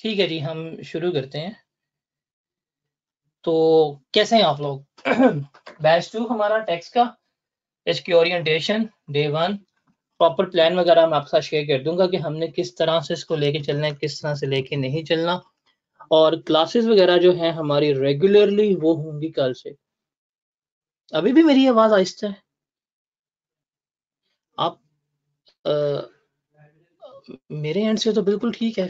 ठीक है जी हम शुरू करते हैं। तो कैसे हैं आप लोग? बैच टू हमारा टेक्स्ट का इसकी orientation day one proper plan वगैरह मैं आपके साथ शेयर कर दूँगा कि हमने किस तरह से इसको लेके चलना है किस तरह से लेके नहीं चलना। और क्लासेस वगैरह जो हैं हमारी रेगुलरली वो होंगी कल से। अभी भी मेरी आवाज़ आहिस्ता है। आप आ, मेरे एंड से तो बिल्कुल ठीक है।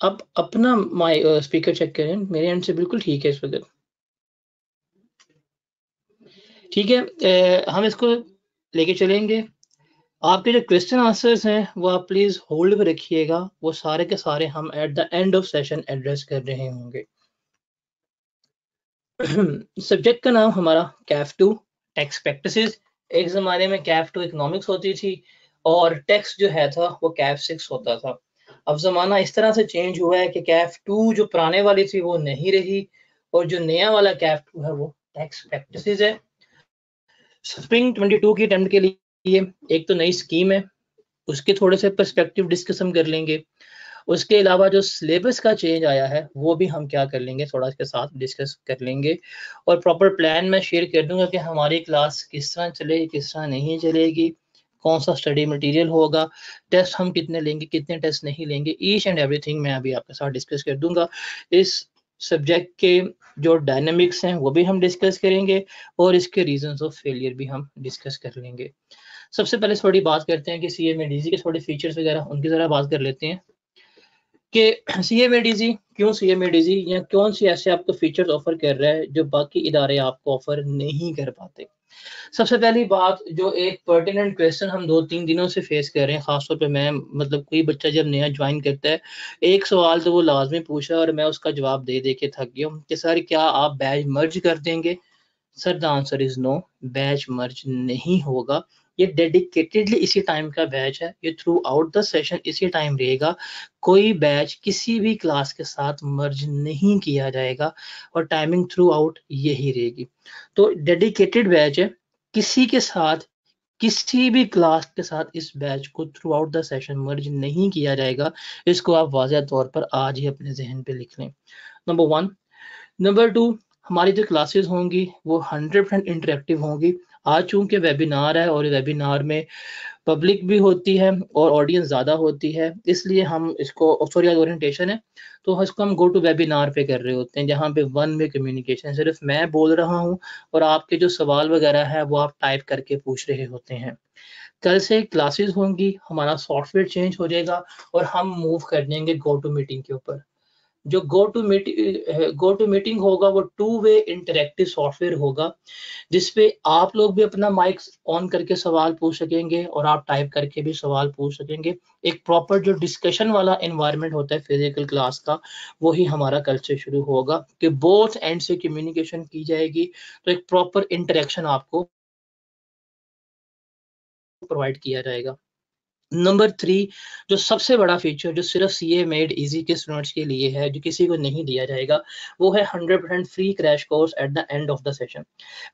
अब अपना माई स्पीकर चेक करें। मेरे एंड से बिल्कुल ठीक है इस वक्त। ठीक है हम इसको लेके चलेंगे। आपके जो क्वेश्चन आंसर्स हैं, वो आप प्लीज़ होल्ड पे रखिएगा। वो सारे के सारे हम at the end of session address कर रहे होंगे। सब्जेक्ट का नाम हमारा कैफ टू टेक्स प्रैक्टिसेस एक जमाने में कैफ टू इकोनॉमिक्स होती थी, और टेक्स जो है था, वो कैफ सिक्स होता था। अब जमाना इस तरह से चेंज हुआ है कि कैफ टू जो पुराने वाली थी वो नहीं रही और जो नया वाला कैफ टू है वो टैक्स प्रैक्टिस है। स्प्रिंग 22 की अटेम्प्ट के लिए एक तो नई स्कीम है, उसके थोड़े से परस्पेक्टिव डिस्कस हम कर लेंगे। उसके अलावा जो सिलेबस का चेंज आया है, वो भी हम क्या कर लेंगे, थोड़ा इसके साथ डिस्कस कर लेंगे। और प्रॉपर प्लान मैं शेयर कर दूँगा कि हमारी क्लास किस तरह चलेगी किस तरह नहीं चलेगी। कौन सा स्टडी मटेरियल होगा टेस्ट हम कितने लेंगे, कितने टेस्ट नहीं लेंगे ईच एंड एवरीथिंग मैं अभी आपके साथ डिस्कस कर दूँगा। इस सब्जेक्ट के जो डायनामिक्स हैं, वो भी हम डिस्कस करेंगे और इसके रीजन ऑफ़ फेलियर भी हम डिस्कस कर लेंगे। सबसे पहले थोड़ी बात करते हैं कि सी एम के थोड़े फीचर्स वगैरह, उनकी ज़रा बात कर लेते हैं कि सी एम क्यों सी एम या कौन सी ऐसे आपको फीचर्स ऑफ़र कर रहा है, जो बाकी इदारे आपको ऑफ़र नहीं कर पाते? सबसे पहली बात, जो एक पर्टिनेंट क्वेश्चन हम दो तीन दिनों से फेस कर रहे हैं, खासतौर पे मैं मतलब कोई बच्चा जब नया ज्वाइन करता है, एक सवाल तो वो लाजमी पूछा और मैं उसका जवाब दे दे के थक गया हूँ कि, सर, क्या आप बैच मर्ज कर देंगे? Sir the answer is no batch merge नहीं होगा। ये डेडिकेटेडली इसी टाइम का बैच है, ये थ्रू आउट द सेशन इसी टाइम रहेगा। कोई बैच किसी भी क्लास के साथ मर्ज नहीं किया जाएगा और टाइमिंग थ्रू आउट यही रहेगी। तो डेडिकेटेड बैच है, किसी के साथ, किसी भी क्लास के साथ इस बैच को throughout the session merge नहीं किया जाएगा। इसको आप वाजह तौर पर आज ही अपने जहन पे लिख लें। नंबर वन नंबर टू हमारी जो क्लासेस होंगी, वो हंड्रेड परसेंट इंटरेक्टिव होंगी। आज चूँकि वेबिनार है और वेबिनार में पब्लिक भी होती है और ऑडियंस ज़्यादा होती है, इसलिए हम इसको सॉरी ओरिएंटेशन है तो इसको हम गो टू वेबिनार पे कर रहे होते हैं, जहाँ पे वन वे कम्युनिकेशन सिर्फ़ मैं बोल रहा हूँ और आपके जो सवाल वगैरह है, वो आप टाइप करके पूछ रहे होते हैं। कल से क्लासेस होंगी, हमारा सॉफ्टवेयर चेंज हो जाएगा और हम मूव कर देंगे गो टू मीटिंग के ऊपर। जो go to meeting go to meeting होगा, वो टू वे इंटरेक्टिव सॉफ्टवेयर होगा, जिसपे आप लोग भी अपना माइक ऑन करके सवाल पूछ सकेंगे और आप टाइप करके भी सवाल पूछ सकेंगे। एक प्रॉपर जो डिस्कशन वाला एनवायरनमेंट होता है फ़िज़िकल क्लास का, वही हमारा कल से शुरू होगा कि बोथ एंड से कम्युनिकेशन की जाएगी तो एक प्रॉपर इंटरेक्शन आपको प्रोवाइड किया जाएगा। नंबर थ्री जो सबसे बड़ा फीचर जो सिर्फ़ सी ए मेड ईजी के स्टूडेंट्स के लिए है, जो किसी को नहीं दिया जाएगा, वो है hundred percent free crash course at the end of the session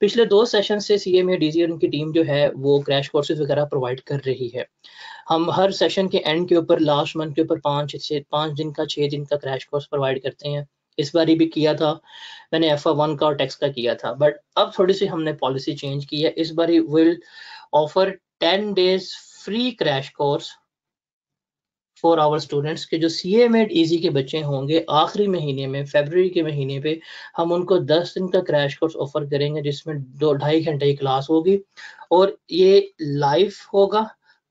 पिछले दो सेशन से सी ए मेड ईजी और उनकी टीम जो है, वो क्रैश कोर्सेज वगैरह प्रोवाइड कर रही है। हम हर सेशन के एंड के ऊपर लास्ट मंथ के ऊपर, पाँच छः पाँच दिन का छः दिन का क्रैश कोर्स प्रोवाइड करते हैं। इस बार भी किया था, मैंने एफ़ वन का और टेक्स का किया था बट अब थोड़ी सी हमने पॉलिसी चेंज की है। इस बार will offer ten days free crash course for our students के जो सी ए मेड ईजी के बच्चे होंगे आखिरी महीने में फेबररी के महीने पे, हम उनको 10 दिन का क्रैश कोर्स ऑफ़र करेंगे जिसमें दो, ढाई घंटे की क्लास होगी और ये लाइव होगा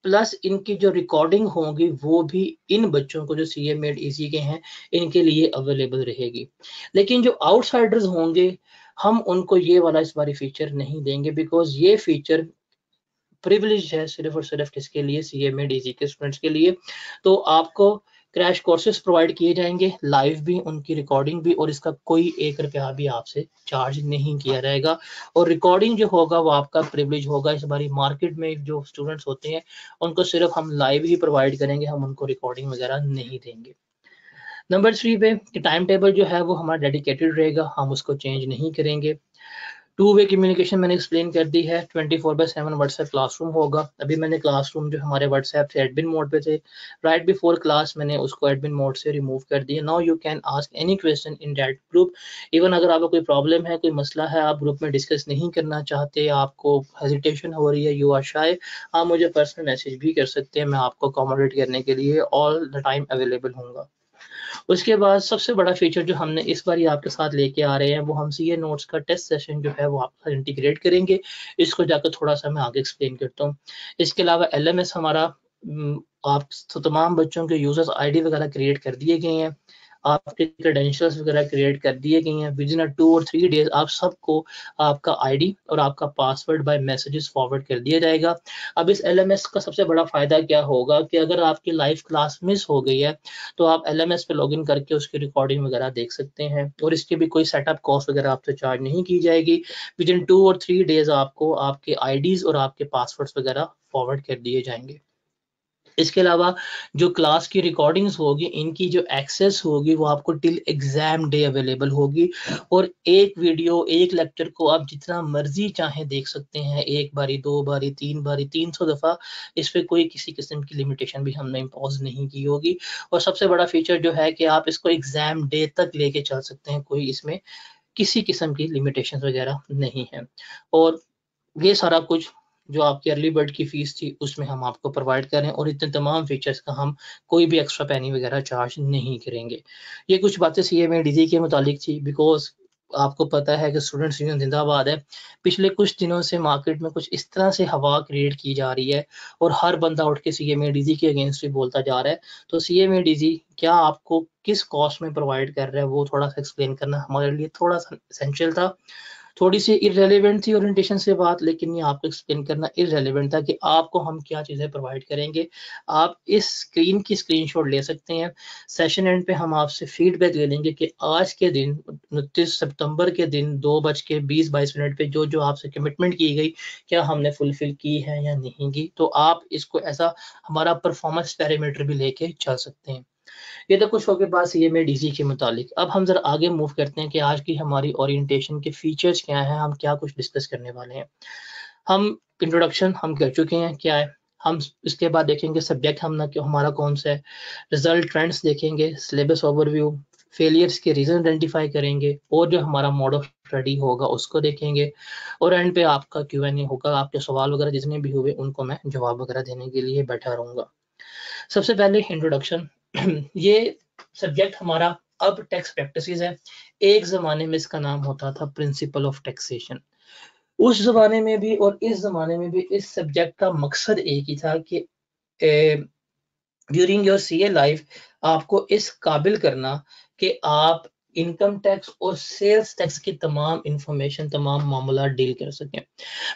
प्लस इनकी जो रिकॉर्डिंग होगी वो भी इन बच्चों को जो सी ए मेड ईजी के हैं, इनके लिए अवेलेबल रहेगी। लेकिन जो आउटसाइडर्स होंगे, हम उनको ये वाला इस बारी फीचर नहीं देंगे बिकॉज़ ये फीचर प्रिविलेज है सिर्फ़ और सिर्फ़ किसके लिए? सी एम ए डी के स्टूडेंट्स के लिए। तो आपको क्रैश कोर्सेज प्रोवाइड किए जाएँगे लाइव भी, उनकी रिकॉर्डिंग भी, और इसका कोई एक रुपया भी आपसे चार्ज नहीं किया जाएगा। और रिकॉर्डिंग जो होगा, वो आपका प्रिविलेज होगा। इस बारी मार्केट में जो स्टूडेंट्स होते हैं, उनको सिर्फ़ हम लाइव ही प्रोवाइड करेंगे, हम उनको रिकॉर्डिंग वगैरह नहीं देंगे। नंबर थ्री पे टाइम टेबल जो है, वो हमारा डेडिकेटेड रहेगा। हम उसको चेंज नहीं करेंगे। टू वे कम्युनिकेशन मैंने एक्सप्लेन कर दी है 24 four by seven WhatsApp classroom होगा। अभी मैंने क्लासरूम जो हमारे व्हाट्सएप से एडमिन मोड पे थे राइट बिफोर क्लास मैंने उसको एडमिन मोड से रिमूव कर दिया। Now you can ask any question in that group even अगर आपको कोई प्रॉब्लम है, कोई मसला है, आप ग्रुप में डिस्कस नहीं करना चाहते, आपको हेजिटेशन हो रही है यू आर शाय आप मुझे पर्सनल मैसेज भी कर सकते हैं, मैं आपको अकोमोडेट करने के लिए ऑल द टाइम अवेलेबल हूँ उसके बाद सबसे बड़ा फीचर जो हमने इस बार आपके साथ लेके आ रहे हैं, वो हम सी ए नोट्स का टेस्ट सेशन जो है वो आपके साथ इंटीग्रेट करेंगे। इसको जाकर थोड़ा सा मैं आगे एक्सप्लेन करता हूँ। इसके अलावा एलएमएस हमारा आप तो तमाम बच्चों के यूज़र्स आईडी वगैरह क्रिएट कर दिए गए हैं। आपके क्रेडेंशियल्स वगैरह क्रिएट कर दिए गए हैं। विद इन टू और थ्री डेज़ आप सबको आपका आईडी और आपका पासवर्ड बाय मैसेजेस फॉरवर्ड कर दिया जाएगा। अब इस एलएमएस का सबसे बड़ा फ़ायदा क्या होगा कि अगर आपकी लाइव क्लास मिस हो गई है तो आप एलएमएस पे लॉगिन करके उसकी रिकॉर्डिंग वगैरह देख सकते हैं और इसके भी कोई सेटअप कॉस्ट वगैरह आपसे चार्ज नहीं की जाएगी। विद इन टू और थ्री डेज़ आपको आपके आईडीज और आपके पासवर्ड्स वगैरह फॉरवर्ड कर दिए जाएँगे। इसके अलावा जो क्लास की रिकॉर्डिंग्स होगी, इनकी जो एक्सेस होगी, वो आपको टिल एग्ज़ाम डे अवेलेबल होगी। और एक वीडियो एक लेक्चर को आप जितना मर्ज़ी चाहे देख सकते हैं। एक बारी, दो बारी, तीन बारी, तीन सौ दफ़ा इस पर कोई किसी किस्म की लिमिटेशन भी हमने इम्पोज नहीं की होगी। और सबसे बड़ा फीचर जो है कि आप इसको एग्ज़ाम डे तक लेके चल सकते हैं। कोई इसमें किसी किस्म की लिमिटेशन वगैरह नहीं है। और ये सारा कुछ जो आपकी अर्ली बर्ड की फ़ीस थी, उसमें हम आपको प्रोवाइड करें और इतने तमाम फीचर्स का हम कोई भी एक्स्ट्रा पैनी वगैरह चार्ज नहीं करेंगे। ये कुछ बातें सी एम डी के मुतालिक थी बिकॉज़ आपको पता है कि स्टूडेंट्स यूनियन जिंदाबाद है। पिछले कुछ दिनों से मार्केट में कुछ इस तरह से हवा क्रिएट की जा रही है और हर बंदा उठ के सी एम के अगेंस्ट भी बोलता जा रहा है। तो सी एम क्या आपको किस कॉस्ट में प्रोवाइड कर रहा है, वो थोड़ा सा एक्सप्लेन करना हमारे लिए थोड़ा सा एसेंशियल था। थोड़ी सी इरेलीवेंट थी ओरिएंटेशन से बात, लेकिन ये आपको एक्सप्लेन करना इरेलीवेंट था कि आपको हम क्या चीज़ें प्रोवाइड करेंगे। आप इस स्क्रीन की स्क्रीनशॉट ले सकते हैं। सेशन एंड पे हम आपसे फीडबैक ले लेंगे कि आज के दिन, उनतीस सितंबर के दिन, दो बज के बीस बाईस मिनट पे जो जो आपसे कमिटमेंट की गई, क्या हमने फुलफिल की है या नहीं की? तो आप इसको ऐसा हमारा परफॉर्मेंस पैरामीटर भी लेके चल सकते हैं। ये तो कुछ हो गए बात सी में डीसी के मुतालिक। अब हम जरा आगे मूव करते हैं कि आज की हमारी ओरिएंटेशन के फीचर्स क्या हैं, हम क्या कुछ डिस्कस करने वाले हैं। हम इंट्रोडक्शन हम कर चुके हैं, क्या है? हम इसके बाद देखेंगे सब्जेक्ट हम ना हमारा कौन सा है। रिज़ल्ट ट्रेंड्स देखेंगे सिलेबस ओवरव्यू फेलियर्स के रीजन आइडेंटिफाई करेंगे, और जो हमारा मोड ऑफ़ स्टडी होगा उसको देखेंगे। और एंड पे आपका क्यू एन ए होगा, आपके सवाल वगैरह जितने भी हुए उनको मैं जवाब वगैरह देने के लिए बैठा रहूँगा। सबसे पहले इंट्रोडक्शन ये सब्जेक्ट हमारा अब टैक्स प्रैक्टिस है। एक जमाने में इसका नाम होता था प्रिंसिपल ऑफ़ टैक्सेशन उस जमाने में भी और इस जमाने में भी इस सब्जेक्ट का मकसद एक ही था कि during your C A life आपको इस काबिल करना कि आप इनकम टैक्स और सेल्स टैक्स की तमाम इंफॉर्मेशन तमाम मामला डील कर सकें।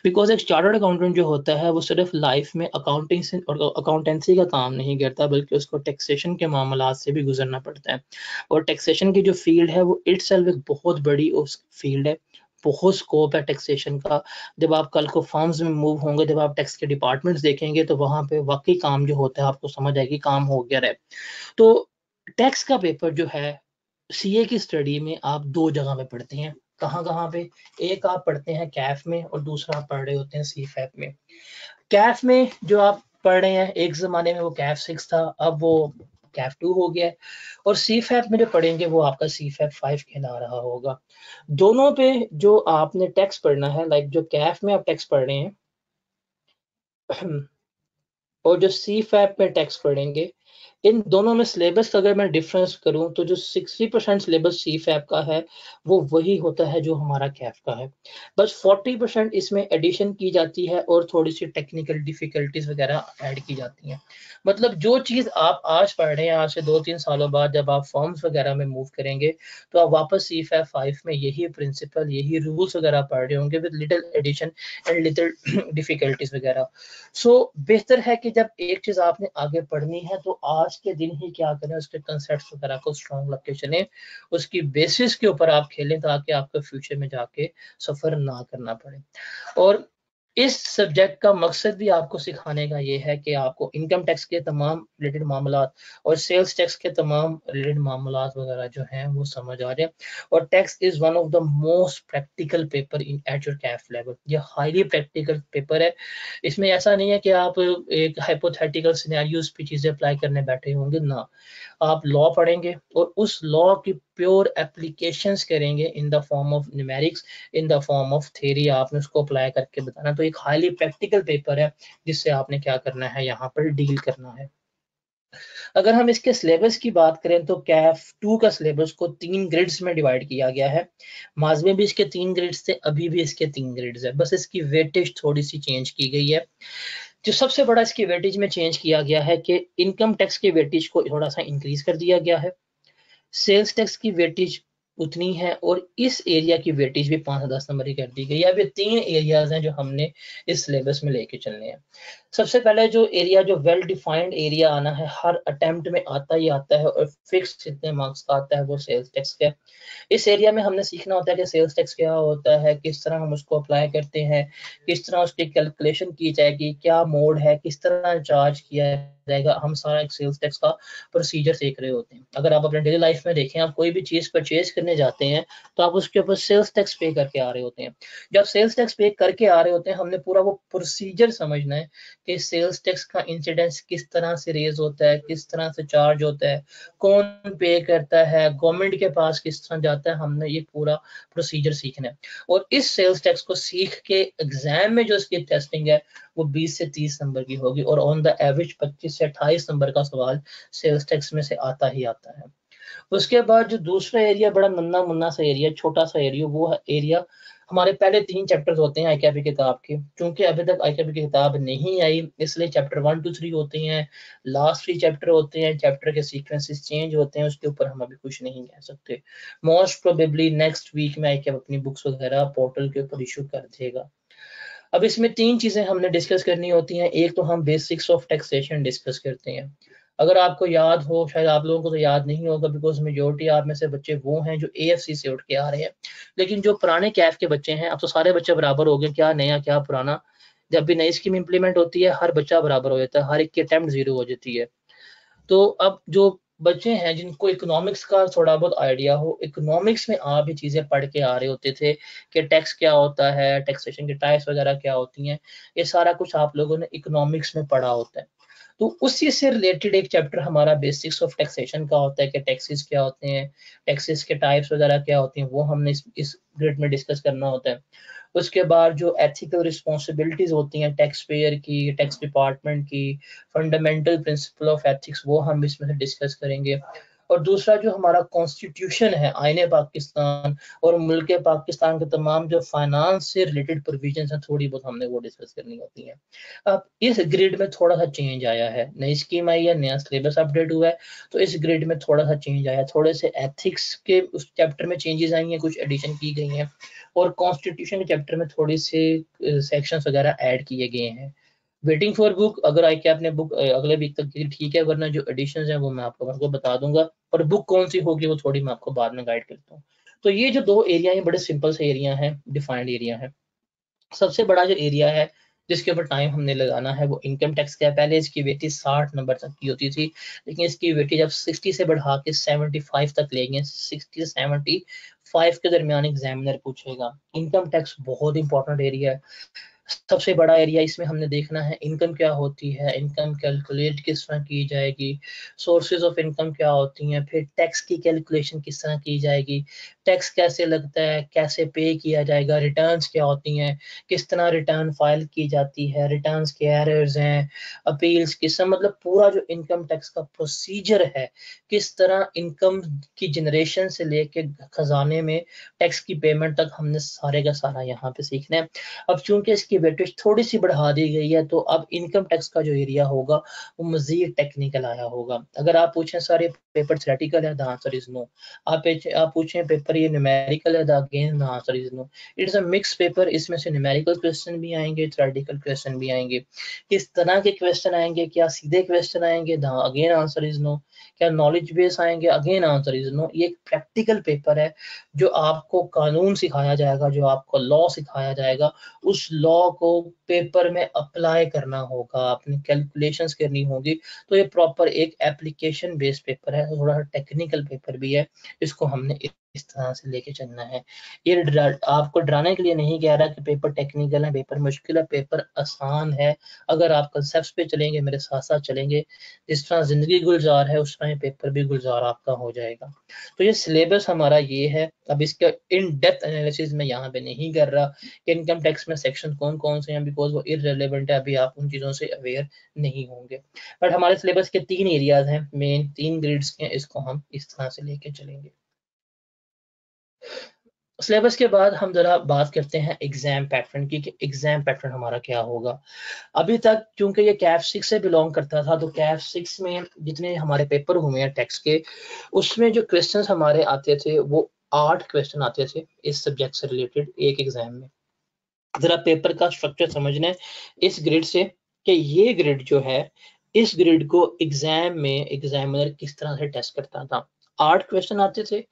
बिकॉज़ एक चार्टर्ड अकाउंटेंट जो होता है, वो सिर्फ़ लाइफ में अकाउंटिंग से और अकाउंटेंसी का काम नहीं करता, बल्कि उसको टैक्सेशन के मामला से भी गुजरना पड़ता है। और टैक्सेशन की जो फ़ील्ड है, वो इट्स एक बहुत बड़ी उस फ़ील्ड है। बहुत स्कोप है टैक्सेशन का। जब आप कल को फॉर्म्स में मूव होंगे, जब आप टैक्स के डिपार्टमेंट्स देखेंगे तो वहाँ पे वाकई काम जो होता है, आपको समझ आएगी, काम हो गया है तो टैक्स का पेपर जो है सीए की स्टडी में आप दो जगह पे पढ़ते हैं। कहाँ कहाँ पे? एक आप पढ़ते हैं कैफ में और दूसरा आप पढ़ रहे होते हैं सी फैप में। कैफ में जो आप पढ़ रहे हैं, एक जमाने में वो कैफ सिक्स था, अब वो कैफ टू हो गया है। और सी फैप में जो पढ़ेंगे वो आपका सी फैप फाइव कहला रहा होगा। दोनों पे जो आपने टैक्स पढ़ना है लाइक जो कैफ में आप टैक्स पढ़ रहे हैं, और जो सी फैप में टैक्स पढ़ेंगे इन दोनों में सिलेबस अगर मैं डिफरेंस करूँ तो जो 60 परसेंट सिलेबस सी फैप का है, वो वही होता है जो हमारा कैफ का है। बस 40 परसेंट इसमें एडिशन की जाती है और थोड़ी सी टेक्निकल डिफिकल्टीज वगैरह ऐड की जाती हैं। मतलब जो चीज़ आप आज पढ़ रहे हैं, आज से दो तीन सालों बाद जब आप फॉर्म्स वगैरह में मूव करेंगे तो आप वापस सी फैप फाइव में यही प्रिंसिपल यही रूल्स वगैरह पढ़ रहे होंगे with little addition and little difficulties वगैरह। सो बेहतर है कि जब एक चीज़ आपने आगे पढ़नी है तो आज आज के दिन ही क्या करें, उसके कंसेप्ट वगैरह को स्ट्रॉन्ग लग के चले उसकी बेसिस के ऊपर आप खेलें ताकि आपको फ्यूचर में जाके सफ़र ना करना पड़े। और इस सब्जेक्ट का मकसद भी आपको सिखाने का ये है कि आपको इनकम टैक्स के तमाम रिलेटेड मामला और सेल्स टैक्स के तमाम रिलेटेड मामला वगैरह जो हैं, वो समझ आ जाए। और tax is one of the most practical paper in at your CAF level ये हाईली प्रैक्टिकल पेपर है। इसमें ऐसा नहीं है कि आप एक हाइपोथेटिकल सिनेरियोज पे चीज़ें अप्लाई करने बैठे होंगे, ना। आप लॉ पढ़ेंगे और उस लॉ की प्योर एप्लीकेशन करेंगे in the form of numerics in the form of theory आपने उसको अप्लाई करके बताना। तो एक हाईली प्रैक्टिकल पेपर है, जिससे आपने क्या करना है, यहाँ पर डील करना है। अगर हम इसके सिलेबस की बात करें तो कैफ टू का सिलेबस को तीन ग्रेड्स में डिवाइड किया गया है। माज में भी इसके तीन ग्रेड्स थे, अभी भी इसके तीन ग्रेड्स है। बस इसकी वेटेज थोड़ी सी चेंज की गई है। जो सबसे बड़ा इसकी वेटेज में चेंज किया गया है कि इनकम टैक्स के वेटेज को थोड़ा सा इंक्रीज कर दिया गया है। सेल्स टैक्स की वेटेज उतनी है और इस एरिया की वेटेज भी पाँच दस नंबर की कर दी गई है। अब ये तीन एरियाज़ हैं जो हमने इस सिलेबस में लेके चलने हैं। सबसे पहले जो एरिया जो वेल डिफाइंड एरिया आना है, हर अटेम्प्ट में आता ही आता है और फिक्स जितने मार्क्स का आता है वो सेल्स टैक्स का। इस एरिया में हमने सीखना होता है कि सेल्स टैक्स क्या होता है, किस तरह हम उसको अप्लाई करते हैं, किस तरह उसकी कैलकुलेशन की जाएगी, क्या मोड है, किस तरह चार्ज किया जाएगा, हम सारा एक सेल्स टैक्स का प्रोसीजर सीख रहे होते हैं। अगर आप अपने डेली लाइफ में देखें, आप कोई भी चीज़ परचेज करने जाते हैं तो आप उसके ऊपर सेल्स टैक्स पे करके आ रहे होते हैं। जब सेल्स टैक्स पे करके आ रहे होते हैं, हमने पूरा वो प्रोसीजर समझना है कि सेल्स टैक्स का इंसिडेंस किस तरह से रेज होता है, किस तरह से चार्ज होता है, कौन पे करता है गवर्नमेंट के पास किस तरह जाता है, हमने ये पूरा प्रोसीजर सीखना है। और इस सेल्स टैक्स को सीख के एग्ज़ाम में जो इसकी टेस्टिंग है, वो 20 से 30 नंबर की होगी और ऑन द एवरेज 25 से 28 नंबर का सवाल सेल्स टैक्स में से आता ही आता है। उसके बाद जो दूसरा एरिया बड़ा नन्ना मुन्ना सा एरिया छोटा सा एरिया वो एरिया हमारे पहले तीन चैप्टर्स होते हैं आई किताब के। क्योंकि अभी तक आई की किताब नहीं आई, इसलिए चैप्टर वन टू थ्री होते हैं लास्ट थ्री चैप्टर होते हैं चैप्टर के सीक्वेंसेस चेंज होते हैं, उसके ऊपर हम अभी कुछ नहीं कह सकते। मोस्ट प्रोबेबली नेक्स्ट वीक में आई अपनी बुक्स वगैरह पोर्टल के ऊपर इशू कर देगा। अब इसमें तीन चीज़ें हमने डिस्कस करनी होती हैं। एक तो हम बेसिक्स ऑफ़ टैक्सेशन डिस्कस करते हैं। अगर आपको याद हो, शायद आप लोगों को तो याद नहीं होगा बिकॉज़ मेजोरिटी आप में से बच्चे वो हैं जो एएफसी से उठ के आ रहे हैं। लेकिन जो पुराने कैफ के बच्चे हैं, अब तो सारे बच्चे बराबर हो गए, क्या नया, क्या पुराना। जब भी नई स्कीम इंप्लीमेंट होती है, हर बच्चा बराबर हो जाता है, हर एक की अटैम्प्ट ज़ीरो हो जाती है। तो अब जो बच्चे हैं, जिनको इकोनॉमिक्स का थोड़ा बहुत आइडिया हो इकोनॉमिक्स में आप ये चीज़ें पढ़ के आ रहे होते थे कि टैक्स क्या होता है टैक्सेशन के टाइप्स वगैरह क्या होती हैं, ये सारा कुछ आप लोगों ने इकोनॉमिक्स में पढ़ा होता है। तो उसी से रिलेटेड एक चैप्टर हमारा बेसिक्स ऑफ़ टैक्सेशन का होता है कि टैक्सेस क्या होते हैं टैक्सेस के टाइप्स वगैरह क्या होते हैं वो हमने इस, इस ग्रेड में डिस्कस करना होता है। उसके बाद जो एथिकल रिस्पॉन्सिबिलिटीज होती हैं टैक्स पेयर की टैक्स डिपार्टमेंट की फंडामेंटल प्रिंसिपल ऑफ़ एथिक्स वो हम इसमें से डिस्कस करेंगे। और दूसरा जो हमारा कॉन्स्टिट्यूशन है, आईने पाकिस्तान और मुल्क पाकिस्तान के तमाम जो फाइनेंस से रिलेटेड प्रोविज़न हैं, थोड़ी बहुत हमने वो डिस्कस करनी होती हैं। अब इस ग्रिड में थोड़ा सा चेंज आया है। नई स्कीम आई है, नया सिलेबस अपडेट हुआ है तो इस ग्रिड में थोड़ा सा चेंज आया है। थोड़े से एथिक्स के उस चैप्टर में चेंजेस आई हैं, कुछ एडिशन की गई हैं और कॉन्स्टिट्यूशन के चैप्टर में थोड़ी से सेक्शंस वगैरह ऐड किए गए हैं। वेटिंग फॉर बुक अगर आई क्या अपने बुक अगले वीक तक ठीक है, वरना जो एडिशन है वो मैं आपको आपको बता दूँगा और बुक कौन सी होगी वो थोड़ी मैं आपको बाद में गाइड करता हूँ। तो ये जो दो एरिया है, बड़े सिंपल से एरिया है डिफाइंड एरिया है। सबसे बड़ा जो एरिया है, जिसके ऊपर टाइम हमने लगाना है, वो इनकम टैक्स का है? पहले इसकी वेटेज साठ नंबर तक की होती थी, लेकिन इसकी वेटेज अब सिक्सटी से बढ़ा के सेवेंटी फाइव तक लेंगे सिक्सटी से सेवेंटी फाइव के दरमियान एग्जामिनर पूछेगा। इनकम टैक्स बहुत इंपॉर्टेंट एरिया है। सबसे बड़ा एरिया इसमें हमने देखना है इनकम क्या होती है इनकम कैलकुलेट किस तरह की जाएगी सोर्सेज ऑफ़ इनकम क्या होती हैं, फिर टैक्स की कैलकुलेशन किस तरह की जाएगी टैक्स कैसे लगता है, कैसे पे किया जाएगा रिटर्न्स क्या होती हैं, किस तरह रिटर्न फ़ाइल की जाती है रिटर्न्स के एरर्स हैं अपील्स किस मतलब पूरा जो इनकम टैक्स का प्रोसीजर है, किस तरह इनकम की जनरेशन से लेके खजाने में टैक्स की पेमेंट तक हमने सारे का सारा यहाँ पे सीखना है। अब चूँकि इसकी वेटेज थोड़ी सी बढ़ा दी गई है तो अब इनकम टैक्स का जो एरिया होगा, वो मजीद टेक्निकल आया होगा। अगर आप पूछें, सारे पेपर थ्रेटिकल है? आंसर इज़ नो आप आप पूछें पेपर ये न्यूमेरिकल है? Again the answer is no it is a mix paper इसमें से न्यूमेरिकल क्वेश्चन भी आएँगे थ्रेटिकल क्वेश्चन भी आएँगे। किस तरह के क्वेश्चन आएँगे? क्या सीधे क्वेश्चन आएँगे? The again answer is no क्या नॉलेज बेस आएँगे? अगेन आंसर इज़ नो ये एक प्रैक्टिकल पेपर है, जो आपको कानून सिखाया जाएगा, जो आपको लॉ सिखाया जाएगा। उस लॉ लॉ को पेपर में अप्लाई करना होगा आपने कैलकुलेशंस करनी होगी तो ये प्रॉपर एक एप्लीकेशन बेस्ड पेपर है, थोड़ा टेक्निकल पेपर भी है, इसको हमने इस तरह से लेके चलना है। ये आपको डराने के लिए नहीं कह रहा कि पेपर टेक्निकल है पेपर मुश्किल है पेपर आसान है। अगर आप कंसेप्ट पे चलेंगे, मेरे साथ साथ चलेंगे, जिस तरह ज़िंदगी गुलजार है, उस तरह पेपर भी गुलजार आपका हो जाएगा। तो ये सिलेबस हमारा ये है। अब इसका इन डेप्थ एनालिसिस में यहाँ पे नहीं कर रहा कि इनकम टैक्स में सेक्शन कौन कौन से हैं बिकॉज़ वो इरेलीवेंट है, अभी आप उन चीज़ों से अवेयर नहीं होंगे। बट हमारे सिलेबस के तीन एरियाज़ हैं मेन तीन ग्रेड्स के इसको हम इस तरह से लेके चलेंगे। सिलेबस के बाद हम जरा बात करते हैं एग्ज़ाम पैटर्न की कि एग्ज़ाम पैटर्न हमारा क्या होगा। अभी तक क्योंकि ये कैफ सिक्स से बिलोंग करता था तो कैफ सिक्स में जितने हमारे पेपर हुए हैं टेक्स्ट के, उसमें जो क्वेश्चंस हमारे आते थे, वो आठ क्वेश्चन आते थे इस सब्जेक्ट से रिलेटेड एक एग्ज़ाम में। जरा पेपर का स्ट्रक्चर समझना इस ग्रिड से कि ये ग्रिड जो है, इस ग्रिड को एग्ज़ाम में एग्जामिनर किस तरह से टेस्ट करता था। आठ क्वेश्चन आते थे।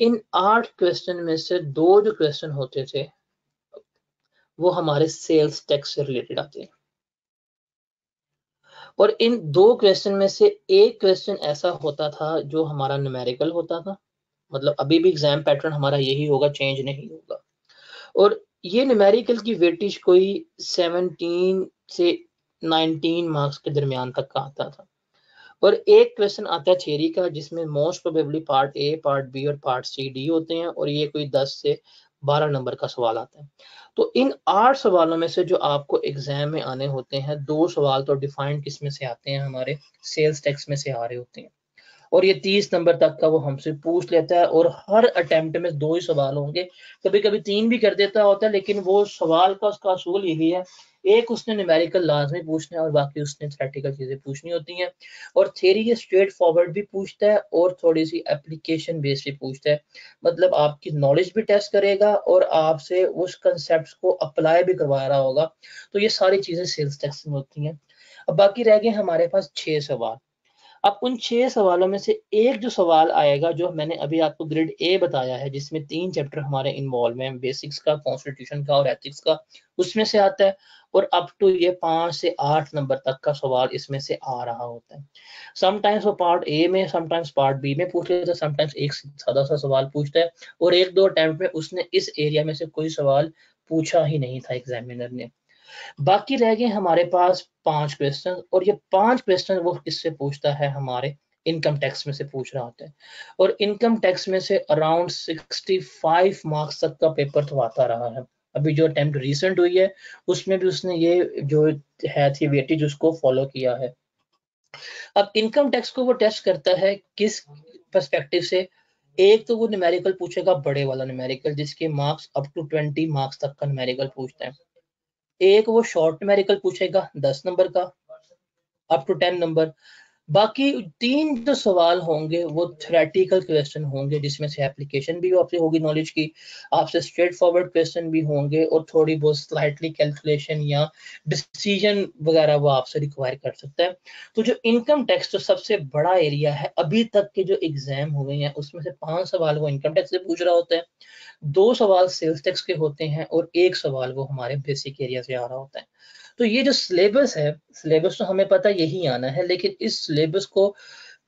इन आठ क्वेश्चन में से दो जो क्वेश्चन होते थे, वो हमारे सेल्स टैक्स से रिलेटेड आते हैं। और इन दो क्वेश्चन में से एक क्वेश्चन ऐसा होता था जो हमारा न्यूमेरिकल होता था। मतलब अभी भी एग्ज़ाम पैटर्न हमारा यही होगा चेंज नहीं होगा। और ये न्यूमेरिकल की वेटेज कोई 17 से 19 मार्क्स के दरमियान तक का आता था। और एक क्वेश्चन आता है थियरी का, जिसमें most probably part A part B और पार्ट सी डी होते हैं और ये कोई 10 से 12 नंबर का सवाल आता है। तो इन आठ सवालों में से जो आपको एग्ज़ाम में आने होते हैं, दो सवाल तो डिफाइंड किसमें से आते हैं? हमारे सेल्स टैक्स में से आ रहे होते हैं। और ये तीस नंबर तक का वो हमसे पूछ लेता है और हर अटेम्प्ट में दो ही सवाल होंगे। कभी कभी तीन भी कर देता होता है, लेकिन वो सवाल का उसका असूल यही है एक उसने न्यूमेरिकल लाजमी पूछना है और बाकी उसने थ्रेटिकल चीज़ें पूछनी होती हैं। और थेरी ये स्ट्रेट फॉरवर्ड भी पूछता है और थोड़ी सी एप्लीकेशन बेस भी पूछता है। मतलब आपकी नॉलेज भी टेस्ट करेगा और आपसे उस कंसेप्ट को अप्लाई भी करवा रहा होगा। तो ये सारी चीज़ें सेल्स टेस्ट में होती हैं। अब बाकी रह गए हमारे पास छह सवाल। अब उन छह सवालों में से एक जो सवाल आएगा, जो मैंने अभी आपको ग्रेड ए बताया है, जिसमें तीन चैप्टर हमारे इन्वॉल्व हैं बेसिक्स का कॉन्स्टिट्यूशन का और एथिक्स का, उसमें से आता है और अप टू ये पाँच से आठ नंबर तक का सवाल इसमें से आ रहा होता है। समटाइम्स वो पार्ट ए में समटाइम्स पार्ट बी में पूछ लेता है समटाइम्स एक सादा सा सवाल पूछता है और एक दो अटैम्प्ट में उसने इस एरिया में से कोई सवाल पूछा ही नहीं था एग्जामिनर ने। बाकी रह गए हमारे पास पाँच क्वेश्चन और ये पाँच क्वेश्चन वो किससे पूछता है हमारे इनकम टैक्स में से पूछ रहा होता है। और इनकम टैक्स में से अराउंड 65 मार्क्स तक का पेपर तो आता रहा है। अभी जो अटेम्प्ट रिसेंट हुई है, उसमें भी उसने ये जो है थी वेटेज उसको फॉलो किया है। अब इनकम टैक्स को वो टेस्ट करता है किस परस्पेक्टिव से? एक तो वो न्यूमेरिकल पूछेगा, बड़े वाला न्यूमेरिकल जिसके marks up to twenty marks तक का न्यूमेरिकल पूछता है। एक वो शॉर्ट न्यूमेरिकल पूछेगा दस नंबर का अप टू टेन नंबर बाकी तीन जो सवाल होंगे, वो थ्रेटिकल क्वेश्चन होंगे, जिसमें से एप्लीकेशन भी आपसे होगी नॉलेज की, आपसे स्ट्रेट फॉरवर्ड क्वेश्चन भी होंगे, और थोड़ी बहुत स्लाइटली कैलकुलेशन या डिसीज़न वगैरह वो आपसे रिक्वायर कर सकता है। तो जो इनकम टैक्स जो सबसे बड़ा एरिया है, अभी तक के जो एग्ज़ाम हुए हैं, उसमें से पाँच सवाल वो इनकम टैक्स से पूछ रहा होता है। दो सवाल सेल्स टैक्स के होते हैं, और एक सवाल वो हमारे बेसिक एरिया से आ रहा होता है। तो ये जो सिलेबस है सिलेबस तो हमें पता यही आना है, लेकिन इस सिलेबस को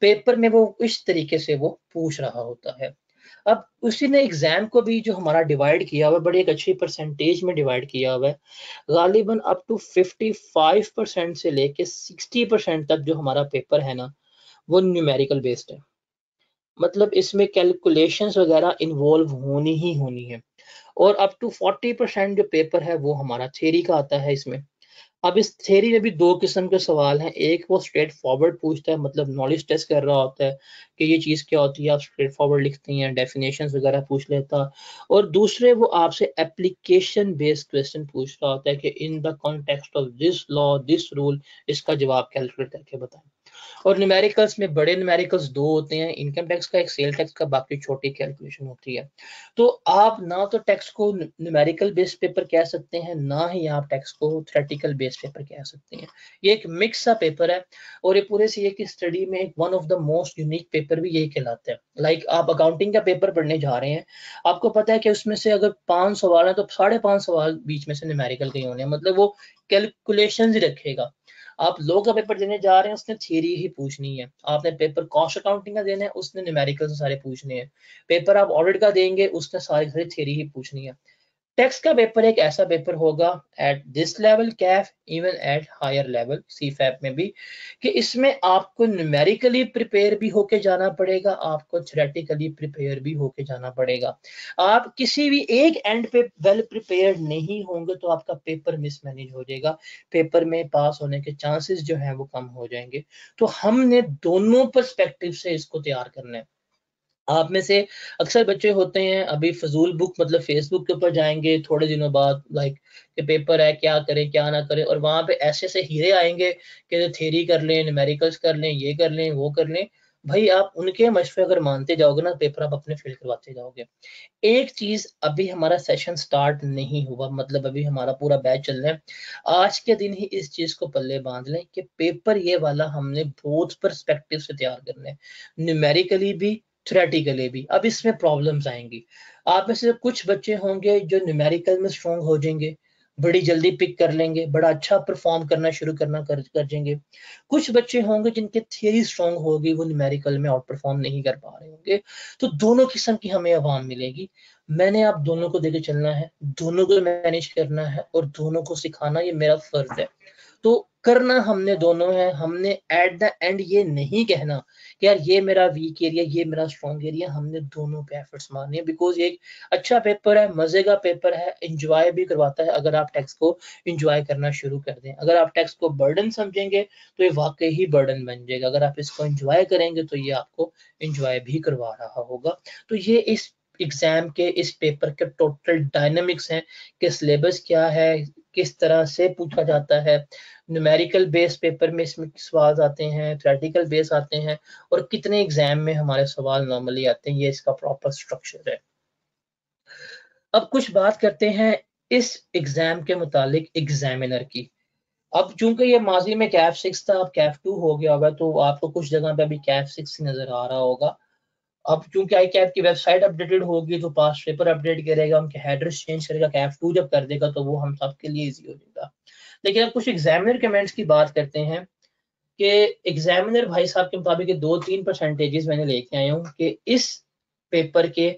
पेपर में वो इस तरीके से वो पूछ रहा होता है। अब उसी ने एग्ज़ाम को भी जो हमारा डिवाइड किया हुआ है, बड़ी एक अच्छी परसेंटेज में डिवाइड किया हुआ है, गालिबन अप टू 55 परसेंट से लेके 60 परसेंट तक जो हमारा पेपर है ना, वो न्यूमेरिकल बेस्ड है। मतलब इसमें कैलकुलेशंस वगैरह इन्वॉल्व होनी ही होनी है। और अप टू 40 परसेंट जो पेपर है, वो हमारा थेरी का आता है इसमें। अब इस थेरी में भी दो किस्म के सवाल हैं। एक वो स्ट्रेट फॉरवर्ड पूछता है मतलब नॉलेज टेस्ट कर रहा होता है कि ये चीज़ क्या होती है, आप स्ट्रेट फॉरवर्ड लिखती हैं डेफिनेशन वगैरह पूछ लेता। और दूसरे वो आपसे एप्लीकेशन बेस्ड क्वेश्चन पूछ रहा होता है कि in the context of this law this rule इसका जवाब कैलकुलेट करके बताएँ। और न्यूमेरिकल्स में बड़े न्यूमेरिकल्स दो होते हैं इनकम टैक्स का एक सेल टैक्स का बाकी छोटी कैलकुलेशन होती है। तो आप ना तो टैक्स को न्यूमेरिकल बेस्ड पेपर कह सकते हैं, ना ही आप टैक्स को थ्रेटिकल बेस्ड पेपर कह सकते हैं। ये एक मिक्स सा पेपर है और ये पूरे सी की स्टडी में one of the most unique paper भी यही कहलाता है। लाइक like आप अकाउंटिंग का पेपर पढ़ने जा रहे हैं, आपको पता है कि उसमें से अगर पाँच सवाल है तो साढ़े पाँच सवाल बीच में से न्यूमेरिकल के होने मतलब वो कैलकुलेशन रखेगा। आप लो का पेपर देने जा रहे हैं, उसने थियरी ही पूछनी है। आपने पेपर कॉस्ट अकाउंटिंग का देना है, उसने न्यूमेरिकल सारे पूछने हैं। पेपर आप ऑडिट का देंगे, उसने सारी सारी थियरी ही पूछनी है। टेक्स्ट का पेपर एक ऐसा पेपर होगा at this level CAF even at higher level C FAP में भी, कि इसमें आपको न्यूमेरिकली प्रिपेयर भी होके जाना पड़ेगा, आपको थ्रेटिकली प्रिपेयर भी होके जाना पड़ेगा। आप किसी भी एक एंड पे वेल प्रिपेयर्ड नहीं होंगे तो आपका पेपर मिसमैनेज हो जाएगा। पेपर में पास होने के चांसेस जो है, वो कम हो जाएँगे। तो हमने दोनों परस्पेक्टिव से इसको तैयार करना है। आप में से अक्सर बच्चे होते हैं, अभी फजूल बुक मतलब फेसबुक के ऊपर जाएँगे, थोड़े दिनों बाद लाइक कि पेपर है, क्या करें, क्या ना करें, और वहाँ पे ऐसे ऐसे हीरे आएँगे कि थेरी कर लें न्यूमेरिकल्स कर लें, ये कर लें, वो कर लें। भाई, आप उनके मशवरे अगर मानते जाओगे ना पेपर आप अपने फिल करवाते जाओगे। एक चीज़ अभी हमारा सेशन स्टार्ट नहीं हुआ मतलब अभी हमारा पूरा बैच चल रहा है। आज के दिन ही इस चीज़ को पल्ले बाँध लें कि पेपर ये वाला हमने बहुत परस्पेक्टिव से तैयार करना है। न्यूमेरिकली भी थ्रेटिकली भी। अब इसमें प्रॉब्लम्स आएँगी। आप में से कुछ बच्चे होंगे जो न्यूमेरिकल में स्ट्रॉन्ग हो जाएँगे, बड़ी जल्दी पिक कर लेंगे, बड़ा अच्छा परफॉर्म करना शुरू करना कर कर जाएँगे। कुछ बच्चे होंगे जिनके थियरी स्ट्रॉन्ग होगी, वो न्यूमेरिकल में आउट परफॉर्म नहीं कर पा रहे होंगे। तो दोनों किस्म की हमें आवाम मिलेगी। मैंने आप दोनों को देकर चलना है, दोनों को मैनेज करना है और दोनों को सिखाना ये मेरा फ़र्ज़ है। तो करना हमने दोनों है, हमने एट द एंड ये नहीं कहना कि यार ये मेरा वीक एरिया ये मेरा स्ट्रॉन्ग एरिया हमने दोनों पे एफर्ट्स मारने बिकॉज़ एक अच्छा पेपर है, मज़े का पेपर है इंजॉय भी करवाता है अगर आप टेक्स्ट को इंजॉय करना शुरू कर दें। अगर आप टेक्स्ट को बर्डन समझेंगे तो ये वाकई ही बर्डन बन जाएगा। अगर आप इसको इंजॉय करेंगे तो ये आपको इंजॉय भी करवा रहा होगा। तो ये इस एग्ज़ाम के, इस पेपर के टोटल डायनेमिक्स हैं, कि सिलेबस क्या है, किस तरह से पूछा जाता है न्यूमेरिकल बेस पेपर में इसमें सवाल आते हैं थ्रेटिकल बेस आते हैं और कितने एग्ज़ाम में हमारे सवाल नॉर्मली आते हैं, ये इसका प्रॉपर स्ट्रक्चर है। अब कुछ बात करते हैं इस एग्ज़ाम के मुतालिक एग्जामिनर की। अब चूँकि ये माजी में कैफ सिक्स था, अब कैफ टू हो गया होगा तो आपको कुछ जगह पे अभी कैफ सिक्स नज़र आ रहा होगा। अब चूँकि आई कैफ की वेबसाइट अपडेटेड होगी तो पास पेपर अपडेट करेगा, उनके हेडर्स चेंज करेगा कैफ टू जब कर देगा तो वो हम सबके लिए इजी हो जाएगा। लेकिन अब कुछ एग्जामिनर कमेंट्स की बात करते हैं कि एग्जामिनर भाई साहब के मुताबिक दो तीन परसेंटेजेस मैंने लेके आया हूँ कि इस पेपर के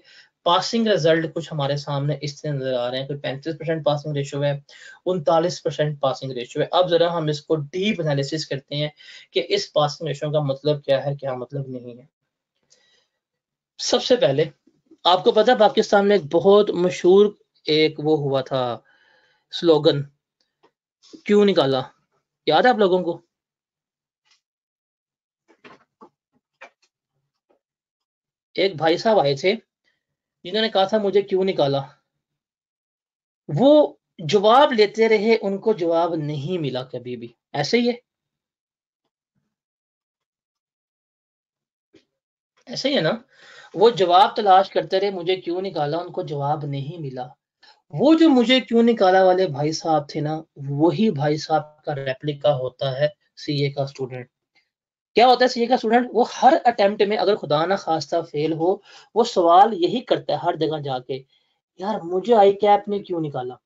पासिंग रिज़ल्ट कुछ हमारे सामने इस तरह नज़र आ रहे हैं। कोई पैंतीस परसेंट पासिंग रेशो है, उनतालीस परसेंट पासिंग रेशो है। अब जरा हम इसको डीप एनालिसिस करते हैं कि इस पासिंग रेशो का मतलब क्या है, क्या मतलब नहीं है। सबसे पहले, आपको पता पाकिस्तान में एक बहुत मशहूर एक वो हुआ था स्लोगन क्यों निकाला? याद है आप लोगों को? एक भाई साहब आए थे, जिन्होंने कहा था, मुझे क्यों निकाला? वो जवाब लेते रहे, उनको जवाब नहीं मिला कभी भी। ऐसे ही है। ऐसे ही है ना? वो जवाब तलाश करते रहे, मुझे क्यों निकाला? उनको जवाब नहीं मिला। वो जो मुझे क्यों निकाला वाले भाई साहब थे ना, वही भाई साहब का रेप्लिका होता है सीए का स्टूडेंट क्या होता है सीए का स्टूडेंट वो हर अटेम्प्ट में अगर खुदा ना खास्ता फेल हो, वो सवाल यही करता है हर जगह जाके, यार, मुझे आई कैप ने क्यों निकाला?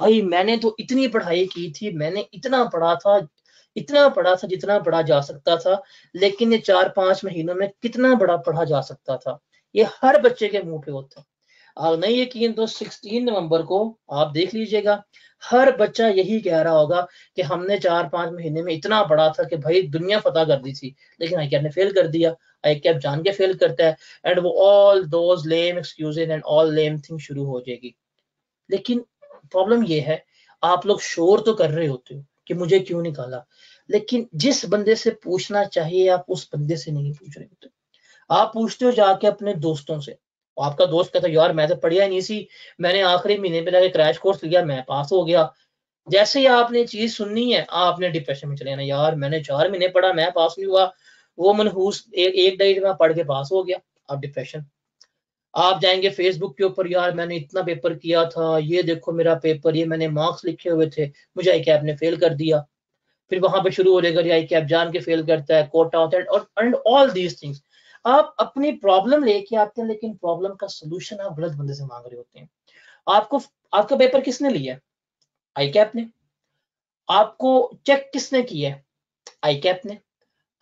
भाई, मैंने तो इतनी पढ़ाई की थी, मैंने इतना पढ़ा था, इतना पढ़ा था जितना पढ़ा जा सकता था, लेकिन ये चार पाँच महीनों में कितना बड़ा पढ़ा जा सकता था? ये हर बच्चे के मुँह पे होता। आप नहीं यकीन तो 16 नवंबर को आप देख लीजिएगा, हर बच्चा यही कह रहा होगा कि हमने चार पाँच महीने में इतना पढ़ा था कि भाई दुनिया फतेह कर दी थी, लेकिन आई ने फेल कर दिया। आई कैप जान के फेल करता है एंड वो all those lame and all lame thing शुरू हो जाएगी। लेकिन प्रॉब्लम ये है, आप लोग शोर तो कर रहे होते हो कि मुझे क्यों निकाला? लेकिन जिस बंदे से पूछना चाहिए, आप उस बंदे से नहीं पूछ रहे होते। आप पूछते हो जाके अपने दोस्तों से आपका दोस्त कहता, यार, मैं तो पढ़िया नहीं सी। मैंने आखिरी महीने पे जाके क्रैश कोर्स लिया, मैं पास हो गया। जैसे ही आपने चीज़ सुननी है, आपने डिप्रेशन में चले जाना, यार, मैंने चार महीने पढ़ा, मैं पास नहीं हुआ। वो मनहूस एक एक में पढ़ के पास हो गया। आप डिप्रेशन। आप जाएँगे फेसबुक के ऊपर, यार, मैंने इतना पेपर किया था, ये देखो मेरा पेपर, ये मैंने मार्क्स लिखे हुए थे, मुझे आई कैब ने फेल कर दिया। फिर वहाँ पे शुरू हो जाएगा आई कैब जान के फेल करता है कोटा होता है, और एंड ऑल दीज थिंग्स आप अपनी प्रॉब्लम लेके आते हैं, लेकिन प्रॉब्लम का सोल्यूशन आप गलत बंदे से मांग रहे होते हैं। आपको, आपका पेपर किसने लिया? आई कैप ने। आपको चेक किसने किया? आई कैप ने।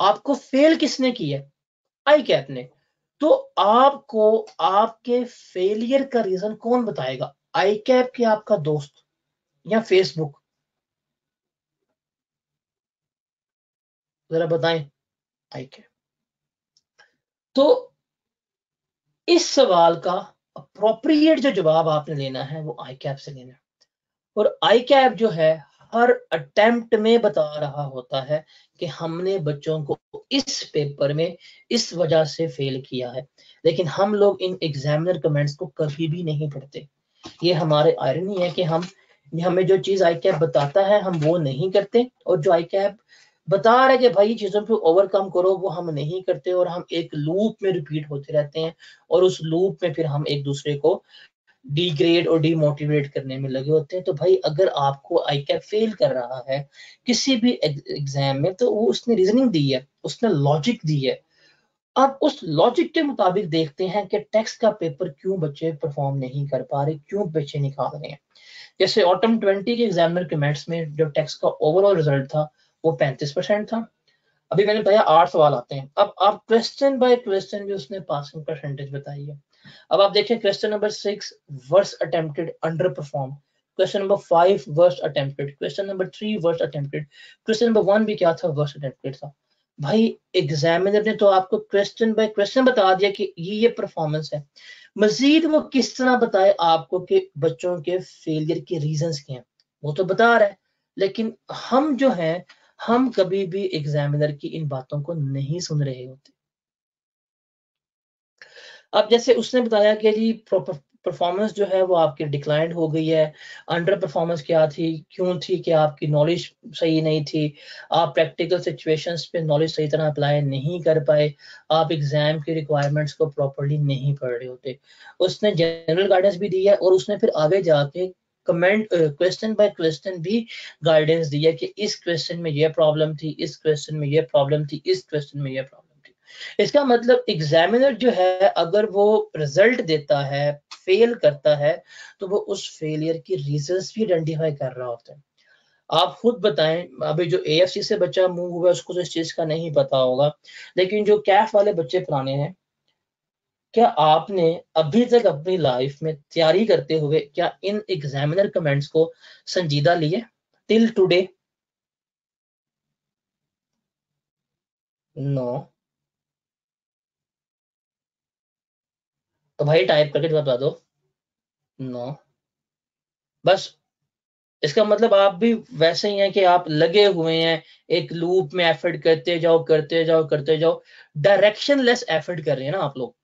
आपको फेल किसने किया? आई कैप ने। तो आपको, आपके फेलियर का रीजन कौन बताएगा? आई कैप के आपका दोस्त या फेसबुक जरा बताएँ। आई कैप तो इस सवाल का अप्रोप्रिएट जो जवाब आपने लेना है, वो आई कैप से लेना है। और आई कैप जो है, हर अटेम्प्ट में बता रहा होता है कि हमने बच्चों को इस पेपर में इस वजह से फेल किया है। लेकिन हम लोग इन एग्जामिनर कमेंट्स को कभी भी नहीं पढ़ते। ये हमारे आयरनी है कि हम, हमें जो चीज़ आई कैप बताता है, हम वो नहीं करते। और जो आई कैप बता रहे कि भाई चीज़ों पे ओवरकम करो, वो हम नहीं करते और हम एक लूप में रिपीट होते रहते हैं और उस लूप में फिर हम एक दूसरे को डिग्रेड और डिमोटिवेट करने में लगे होते हैं। तो भाई अगर आपको आई कैप फेल कर रहा है, किसी भी एग्ज़ाम में तो वो उसने रीजनिंग दी है, उसने लॉजिक दी है। अब उस लॉजिक के मुताबिक देखते हैं कि टेक्स्ट का पेपर क्यों बच्चे परफॉर्म नहीं कर पा रहे, क्यों बच्चे निकाल रहे हैं। जैसे ऑटम ट्वेंटी के एग्जामिनर के मैथ्स में जो टेक्स्ट का ओवरऑल रिज़ल्ट था वो पैंतीस परसेंट था। अभी मैंने बताया आठ सवाल आते हैं। अब आप क्वेश्चन बाय क्वेश्चन भी उसने पासिंग परसेंटेज बताई है। अब आप देखिए question number six worse attempted underperform question number five worst attempted question number three worst attempted question number one भी क्या था? वर्स्ट अटेम्प्टेड था। भाई एग्जामिनर ने तो आपको क्वेश्चन बाय क्वेश्चन बता दिया कि ये ये परफॉर्मेंस है। मजीद वो किस तरह बताए आपको कि बच्चों के फेलियर के रीजंस क्या हैं? वो तो बता रहा है। लेकिन हम जो हैं हम कभी भी एग्जामिनर की इन बातों को नहीं सुन रहे होते। अब जैसे उसने बताया कि जी परफॉर्मेंस जो है वो आपकी डिक्लाइंड हो गई है अंडर परफॉर्मेंस क्या थी, क्यों थी कि आपकी नॉलेज सही नहीं थी, आप प्रैक्टिकल सिचुएशंस पे नॉलेज सही तरह अप्लाई नहीं कर पाए, आप एग्ज़ाम की रिक्वायरमेंट्स को प्रॉपरली नहीं पढ़ रहे होते। उसने जनरल गाइडेंस भी दी है और उसने फिर आगे जाके कमेंट क्वेश्चन बाय क्वेश्चन भी गाइडेंस दिया कि इस क्वेश्चन में ये प्रॉब्लम थी, इस क्वेश्चन में ये प्रॉब्लम थी, इस क्वेश्चन में ये प्रॉब्लम थी। इसका मतलब एग्जामिनर जो है, अगर वो रिज़ल्ट देता है फेल करता है तो वो उस फेलियर की रीजंस भी आइडेंटिफाई कर रहा होता है। आप खुद बताएँ, अभी जो एएफसी से बच्चा मूव हुआ है, उसको तो इस चीज़ का नहीं पता होगा, लेकिन जो कैफ वाले बच्चे पुराने हैं क्या आपने अभी तक अपनी लाइफ में तैयारी करते हुए क्या इन एग्जामिनर कमेंट्स को संजीदा लिए टिल टुडे नो तो भाई टाइप करके बता दो। नो बस इसका मतलब आप भी वैसे ही हैं कि आप लगे हुए हैं, एक लूप में एफर्ट करते जाओ करते जाओ करते जाओ। डायरेक्शन लेस एफर्ट कर रहे हैं ना आप लोग।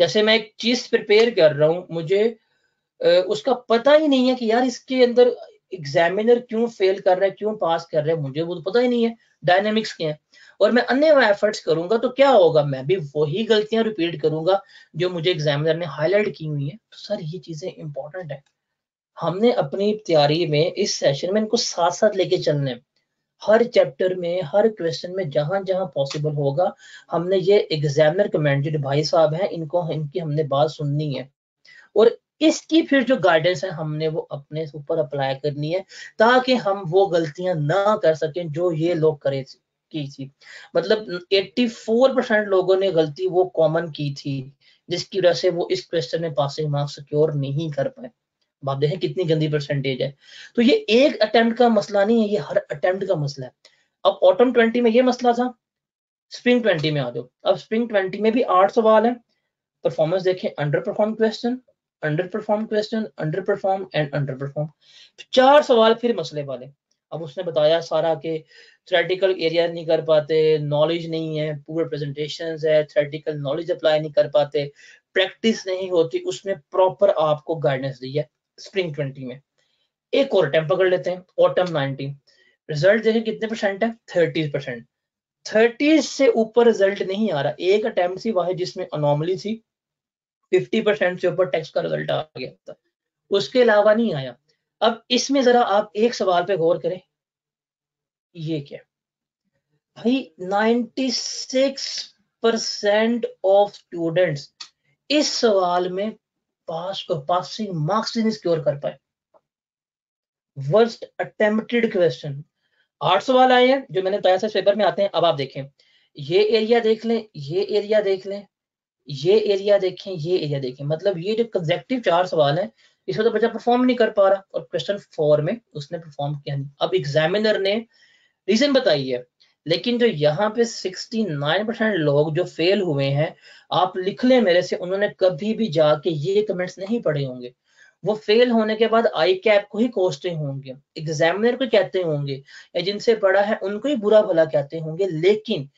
जैसे मैं एक चीज़ प्रिपेयर कर रहा हूँ, मुझे उसका पता ही नहीं है कि यार इसके अंदर एग्जामिनर क्यों फेल कर रहा है, क्यों पास कर रहा है, मुझे वो तो पता ही नहीं है डायनेमिक्स क्या है। और मैं अन्य एफर्ट्स करूँगा तो क्या होगा, मैं भी वही गलतियाँ रिपीट करूँगा जो मुझे एग्जामिनर ने हाईलाइट की हुई है। तो सर, ये चीज़ें इंपॉर्टेंट है। हमने अपनी तैयारी में इस सेशन में इनको साथ साथ लेके चलने हर चैप्टर में, हर क्वेश्चन में जहाँ जहाँ पॉसिबल होगा, हमने ये एग्जामिनर कमेंट जो भाई साहब हैं, इनको, इनकी हमने बात सुननी है। और इसकी फिर जो गाइडेंस है हमने वो अपने ऊपर अप्लाई करनी है, ताकि हम वो गलतियाँ ना कर सकें जो ये लोग करे की थी। मतलब 84 परसेंट लोगों ने गलती वो कॉमन की थी, जिसकी वजह से वो इस क्वेश्चन में पासिंग मार्क्स सिक्योर नहीं कर पाए। आप देखें कितनी गंदी परसेंटेज है। तो ये एक अटेम्प्ट का मसला नहीं है, ये हर अटेम्प्ट का मसला है। अब ऑटम ट्वेंटी में ये मसला था स्प्रिंग ट्वेंटी में आ जाओ। अब स्प्रिंग ट्वेंटी में भी आठ सवाल है। परफॉर्मेंस देखें underperform question underperform question underperform and underperform चार सवाल फिर मसले वाले। अब उसने बताया सारा के थ्रेटिकल एरिया नहीं कर पाते नॉलेज नहीं है पूरे प्रेजेंटेशन है थ्रेटिकल नॉलेज अप्लाई नहीं कर पाते प्रैक्टिस नहीं होती उसने प्रॉपर आपको गाइडेंस दी है। स्प्रिंग ट्वेंटी में। एक और अटेम्प पकड़ लेते हैं ऑटम नाइनटीन रिज़ल्ट देखें कितने परसेंट है? थर्टी परसेंट थर्टी से ऊपर रिज़ल्ट नहीं आ रहा। एक अटेम्प्ट सी वह जिसमें अनोमली थी। फिफ्टी परसेंट से ऊपर टैक्स का रिज़ल्ट आ गया था। उसके अलावा नहीं आया। अब इसमें जरा आप एक सवाल पे गौर करें। ये क्या भाई 96 परसेंट ऑफ़ स्टूडेंट्स इस सवाल में पास और पासिंग मार्क्स ही नहीं स्कोर कर पाए। वर्स्ट अटेम्प्टेड क्वेश्चन आठ सवाल आए हैं, जो मैंने बताया था पेपर में आते हैं, अब आप देखें। ये एरिया देख लें, ये एरिया देख लें, ये एरिया देखें, ये एरिया देखें। मतलब ये जो कंजेक्टिव चार सवाल हैं, इसमें तो बच्चा परफॉर्म नहीं कर पा रहा। और क्वेश्चन फोर में उसने परफॉर्म किया नहीं। अब एग्जामिनर ने रीजन बताई है। लेकिन जो यहाँ पे 69 परसेंट लोग जो फेल हुए हैं, आप लिख लें मेरे से, उन्होंने कभी भी जाके ये कमेंट्स नहीं पढ़े होंगे। वो फेल होने के बाद आई कैप को ही कोसते होंगे एग्जामिनर को कहते होंगे, या जिनसे पढ़ा है उनको ही बुरा भला कहते होंगे, लेकिन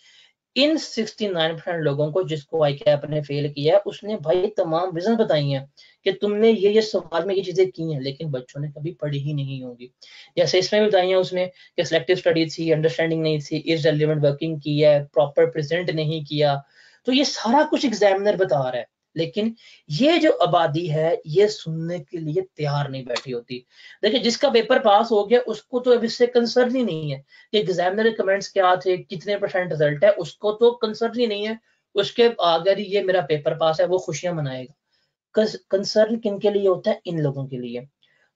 इन 69 परसेंट लोगों को जिसको आई कैप ने फेल किया, उसने भाई तमाम रीजन बताई हैं कि तुमने ये ये सवाल में ये चीज़ें की हैं, लेकिन बच्चों ने कभी पढ़ी ही नहीं होगी। जैसे इसमें भी बताई है उसने कि सिलेक्टिव स्टडी थी अंडरस्टैंडिंग नहीं थी इरेलीवेंट वर्किंग की है प्रॉपर प्रेजेंट नहीं किया। तो ये सारा कुछ एग्जामिनर बता रहा है। लेकिन ये जो आबादी है, ये सुनने के लिए तैयार नहीं बैठी होती। देखिए, जिसका पेपर पास हो गया, उसको तो अब इससे कंसर्न ही नहीं है कि एग्जामिनर कमेंट्स क्या थे, कितने परसेंट रिज़ल्ट है, उसको तो कंसर्न ही नहीं है। उसके अगर ये मेरा पेपर पास है, वो खुशियाँ मनाएगा। कंसर्न किन के लिए होता है? इन लोगों के लिए।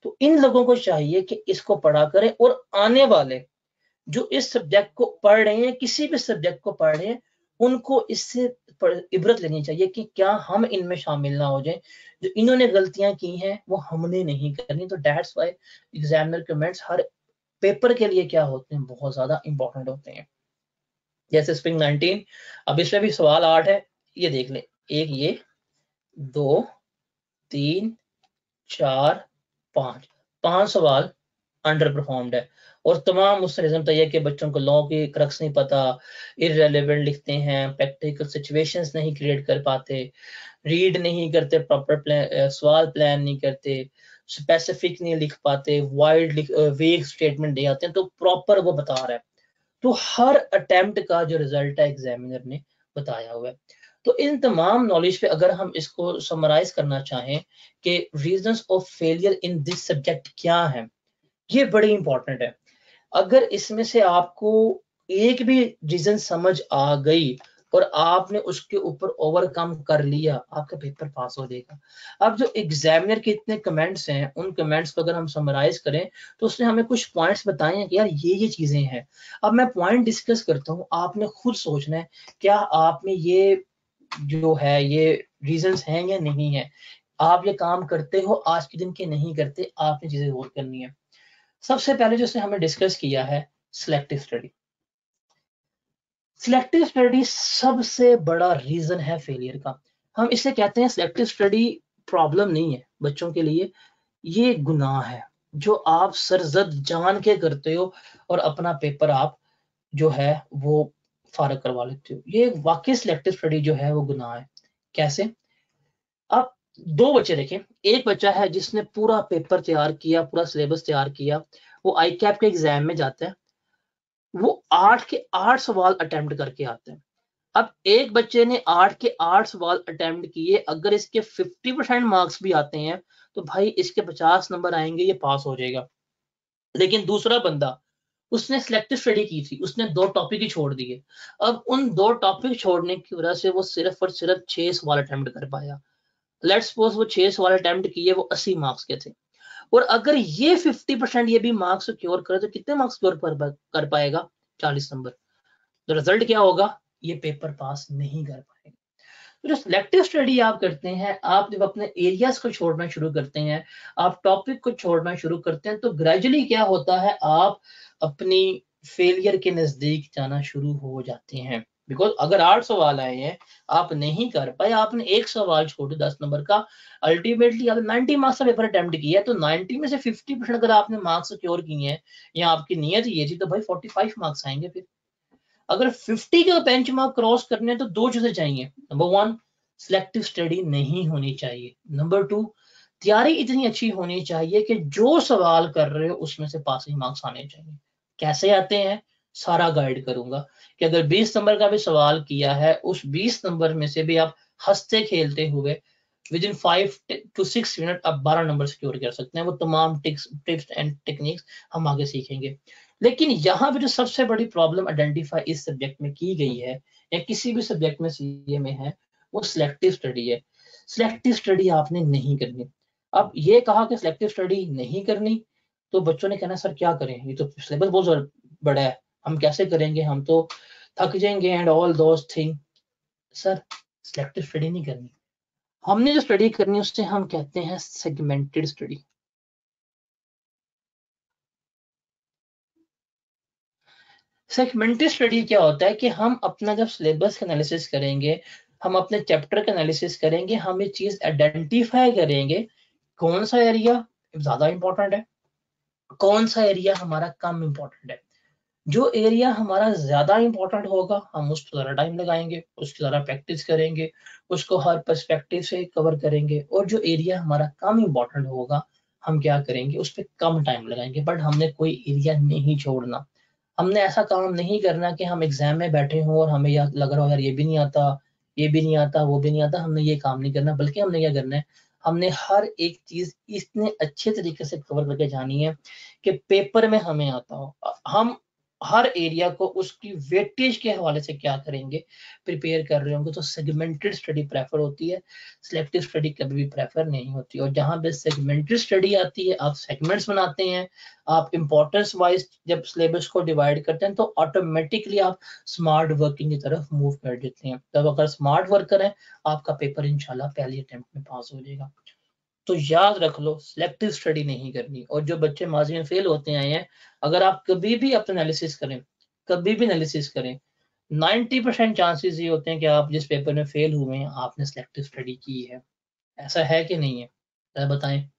तो इन लोगों को चाहिए कि इसको पढ़ा करें, और आने वाले जो इस सब्जेक्ट को पढ़ रहे हैं, किसी भी सब्जेक्ट को पढ़ रहे हैं उनको इससे इबरत लेनी चाहिए कि क्या हम इनमें शामिल ना हो जाए। जो इन्होंने गलतियाँ की हैं, वो हमने नहीं करनी। तो डेट्स वाई एग्जामिनर कमेंट्स हर पेपर के लिए क्या होते हैं? बहुत ज़्यादा इंपॉर्टेंट होते हैं। जैसे स्प्रिंग 19 अब इसमें भी सवाल आठ है। ये देख ले। एक, ये, दो, तीन, चार, पाँच। पाँच सवाल अंडर परफॉर्म्ड है। और तमाम रिजन तो यह कि बच्चों को लॉ की क्रक्स नहीं पता इरेलीवेंट लिखते हैं प्रैक्टिकल सिचुएशंस नहीं क्रिएट कर पाते रीड नहीं करते प्रॉपर प्लान सवाल प्लान नहीं करते स्पेसिफिक नहीं लिख पाते वाइड वेग स्टेटमेंट दे आते हैं तो प्रॉपर वो बता रहा है। तो हर अटेम्प्ट का जो रिज़ल्ट है एग्जामिनर ने बताया हुआ है। तो इन तमाम नॉलेज पे अगर हम इसको समराइज करना चाहें कि reasons of failure in this subject क्या है, ये बड़ी इंपॉर्टेंट है। अगर इसमें से आपको एक भी रीजन समझ आ गई और आपने उसके ऊपर ओवरकम कर लिया, आपका पेपर पास हो जाएगा। अब जो एग्जामिनर के इतने कमेंट्स हैं, उन कमेंट्स को अगर हम समराइज करें तो उसने हमें कुछ पॉइंट्स बताए हैं कि यार ये ये चीज़ें हैं। अब मैं पॉइंट डिस्कस करता हूँ, आपने खुद सोचना है, क्या आप में ये जो है, ये रीजंस हैं या नहीं है? आप ये काम करते हो, आज के दिन के नहीं करते, आपने चीज़ें गौर करनी है। सबसे पहले जो हमें डिस्कस किया है सिलेक्टिव स्टडी सिलेक्टिव स्टडी सबसे बड़ा रीजन है फेलियर का। हम इसे कहते हैं सिलेक्टिव स्टडी प्रॉब्लम नहीं है बच्चों के लिए। ये गुनाह है, जो आप सरजद जान के करते हो और अपना पेपर आप जो है वो फारग करवा लेते हो। ये वाकई सिलेक्टिव स्टडी जो है वो गुनाह है। कैसे? अब दो बच्चे देखें। एक बच्चा है जिसने पूरा पेपर तैयार किया, पूरा सिलेबस तैयार किया। वो आई कैप के एग्ज़ाम में जाता है। वो आठ के आठ सवाल अटेम्प्ट करके आते हैं। अब एक बच्चे ने आठ के आठ सवाल अटेम्प्ट किए। अगर इसके फिफ्टी परसेंट मार्क्स भी आते हैं तो भाई इसके पचास नंबर आएँगे, ये पास हो जाएगा। लेकिन दूसरा बंदा, उसने सिलेक्टिव स्टडी की थी। उसने दो टॉपिक ही छोड़ दिए। अब उन दो टॉपिक छोड़ने की वजह से वो सिर्फ़ और सिर्फ़ छह सवाल अटेम्प्ट कर पाया। लेट सपोज़ वो छह सवाल अटेम्प्ट किए, वो अस्सी मार्क्स के थे। और अगर ये फिफ्टी परसेंट ये भी मार्क्स क्योर करे तो कितने मार्क्स क्योर कर पाएगा? चालीस नंबर। तो रिज़ल्ट क्या होगा? ये पेपर पास नहीं कर पाएगा। तो जो सिलेक्टिव स्टडी आप करते हैं, आप जब अपने एरियाज़ को छोड़ना शुरू करते हैं, आप टॉपिक को छोड़ना शुरू करते हैं तो ग्रेजुअली क्या होता है? आप अपनी फेलियर के नज़दीक जाना शुरू हो जाते हैं। बिकॉज़ अगर आठ सवाल आए हैं, आप नहीं कर पाए, आपने एक सवाल छोड़ दस नंबर का अल्टीमेटली आपने नाइनटी मार्क्स का पेपर अटेम्प्ट किया है तो नाइनटी में से फिफ्टी परसेंट अगर आपने मार्क्स सिक्योर किए हैं, या आपकी नीयत ये थी तो भाई फोर्टी फाइव मार्क्स आएँगे फिर। अगर फिफ्टी का बेंच मार्क क्रॉस करने तो दो चीज़ें चाहिए। नंबर वन सिलेक्टिव स्टडी नहीं होनी चाहिए। नंबर टू तैयारी इतनी अच्छी होनी चाहिए कि जो सवाल कर रहे हो, उसमें से पासिंग मार्क्स आने चाहिए। कैसे आते हैं? सारा गाइड करूँगा कि अगर 20 नंबर का भी सवाल किया है, उस 20 नंबर में से भी आप हँसते खेलते हुए within five to six minute आप बारह नंबर सिक्योर कर सकते हैं। वो तमाम टिप्स टिप्स एंड टेक्निक्स हम आगे सीखेंगे। लेकिन यहाँ पे जो सबसे बड़ी प्रॉब्लम आइडेंटिफाई इस सब्जेक्ट में की गई है, या किसी भी सब्जेक्ट में सीए में है, वो सिलेक्टिव स्टडी है। सिलेक्टिव स्टडी आपने नहीं करनी। अब ये कहा कि सिलेक्टिव स्टडी नहीं करनी तो बच्चों ने कहना, सर, क्या करें? ये तो सिलेबस बहुत बड़ा है। हम कैसे करेंगे? हम तो थक जाएँगे and all thing sir selective study नहीं करनी। हमने जो स्टडी करनी है उससे हम कहते हैं सेगमेंटेड स्टडी सेगमेंटेड स्टडी क्या होता है कि हम अपना जब सिलेबस का एनालिसिस करेंगे, हम अपने चैप्टर का एनालिसिस करेंगे, हम ये चीज़ आइडेंटिफाई करेंगे, कौन सा एरिया ज़्यादा इंपॉर्टेंट है? कौन सा एरिया हमारा कम इंपॉर्टेंट है? जो एरिया हमारा ज़्यादा इंपॉर्टेंट होगा, हम उस पर ज़्यादा टाइम लगाएँगे, उसकी ज़्यादा प्रैक्टिस करेंगे, उसको हर परस्पेक्टिव से कवर करेंगे और जो एरिया हमारा कम इंपॉर्टेंट होगा, हम क्या करेंगे, उस पर कम टाइम लगाएँगे। बट हमने कोई एरिया नहीं छोड़ना। हमने ऐसा काम नहीं करना कि हम एग्ज़ाम में बैठे हों और हमें याद लग रहा हो, यार, ये भी नहीं आता, ये भी नहीं आता, वो भी नहीं आता। हमने ये काम नहीं करना, बल्कि हमने क्या करना है, हमने हर एक चीज़ इतने अच्छे तरीके से कवर करके जानी है कि पेपर में हमें आता हो। हम हर एरिया को उसकी वेटेज के हवाले से क्या करेंगे? प्रिपेयर कर रहे होंगे तो सेगमेंटेड स्टडी प्रेफर होती है। सिलेक्टिव स्टडी कभी भी प्रेफर नहीं होती। और जहाँ पे सेगमेंटेड स्टडी आती है, आप सेगमेंट्स बनाते हैं, आप इंपॉर्टेंस वाइज जब सिलेबस को डिवाइड करते हैं तो ऑटोमेटिकली आप स्मार्ट वर्किंग की तरफ़ मूव कर देते हैं। तब अगर स्मार्ट वर्क करें आपका पेपर इंशाल्लाह पहली अटेम्प्ट में पास हो जाएगा। तो याद रख लो सिलेक्टिव स्टडी नहीं करनी। और जो बच्चे माजी में फेल होते आए हैं, अगर आप कभी भी अपना एनालिसिस करें, कभी भी एनालिसिस करें 90 परसेंट चांसेस ये होते हैं कि आप जिस पेपर में फेल हुए हैं, आपने सिलेक्टिव स्टडी की है। ऐसा है कि नहीं है? बताएँ।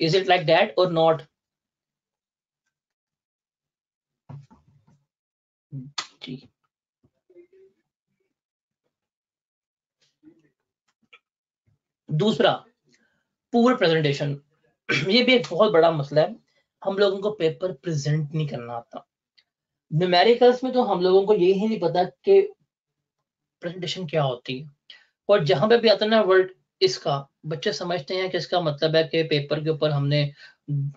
Is it like that or not? जी। दूसरा पूरा प्रेजेंटेशन ये भी एक बहुत बड़ा मसला है। हम लोगों को पेपर प्रेजेंट नहीं करना आता। न्यूमेरिकल्स में तो हम लोगों को यही नहीं पता कि प्रेजेंटेशन क्या होती है। और जहाँ पे भी आता ना वर्ड इसका, बच्चे समझते हैं कि इसका मतलब है कि पेपर के ऊपर हमने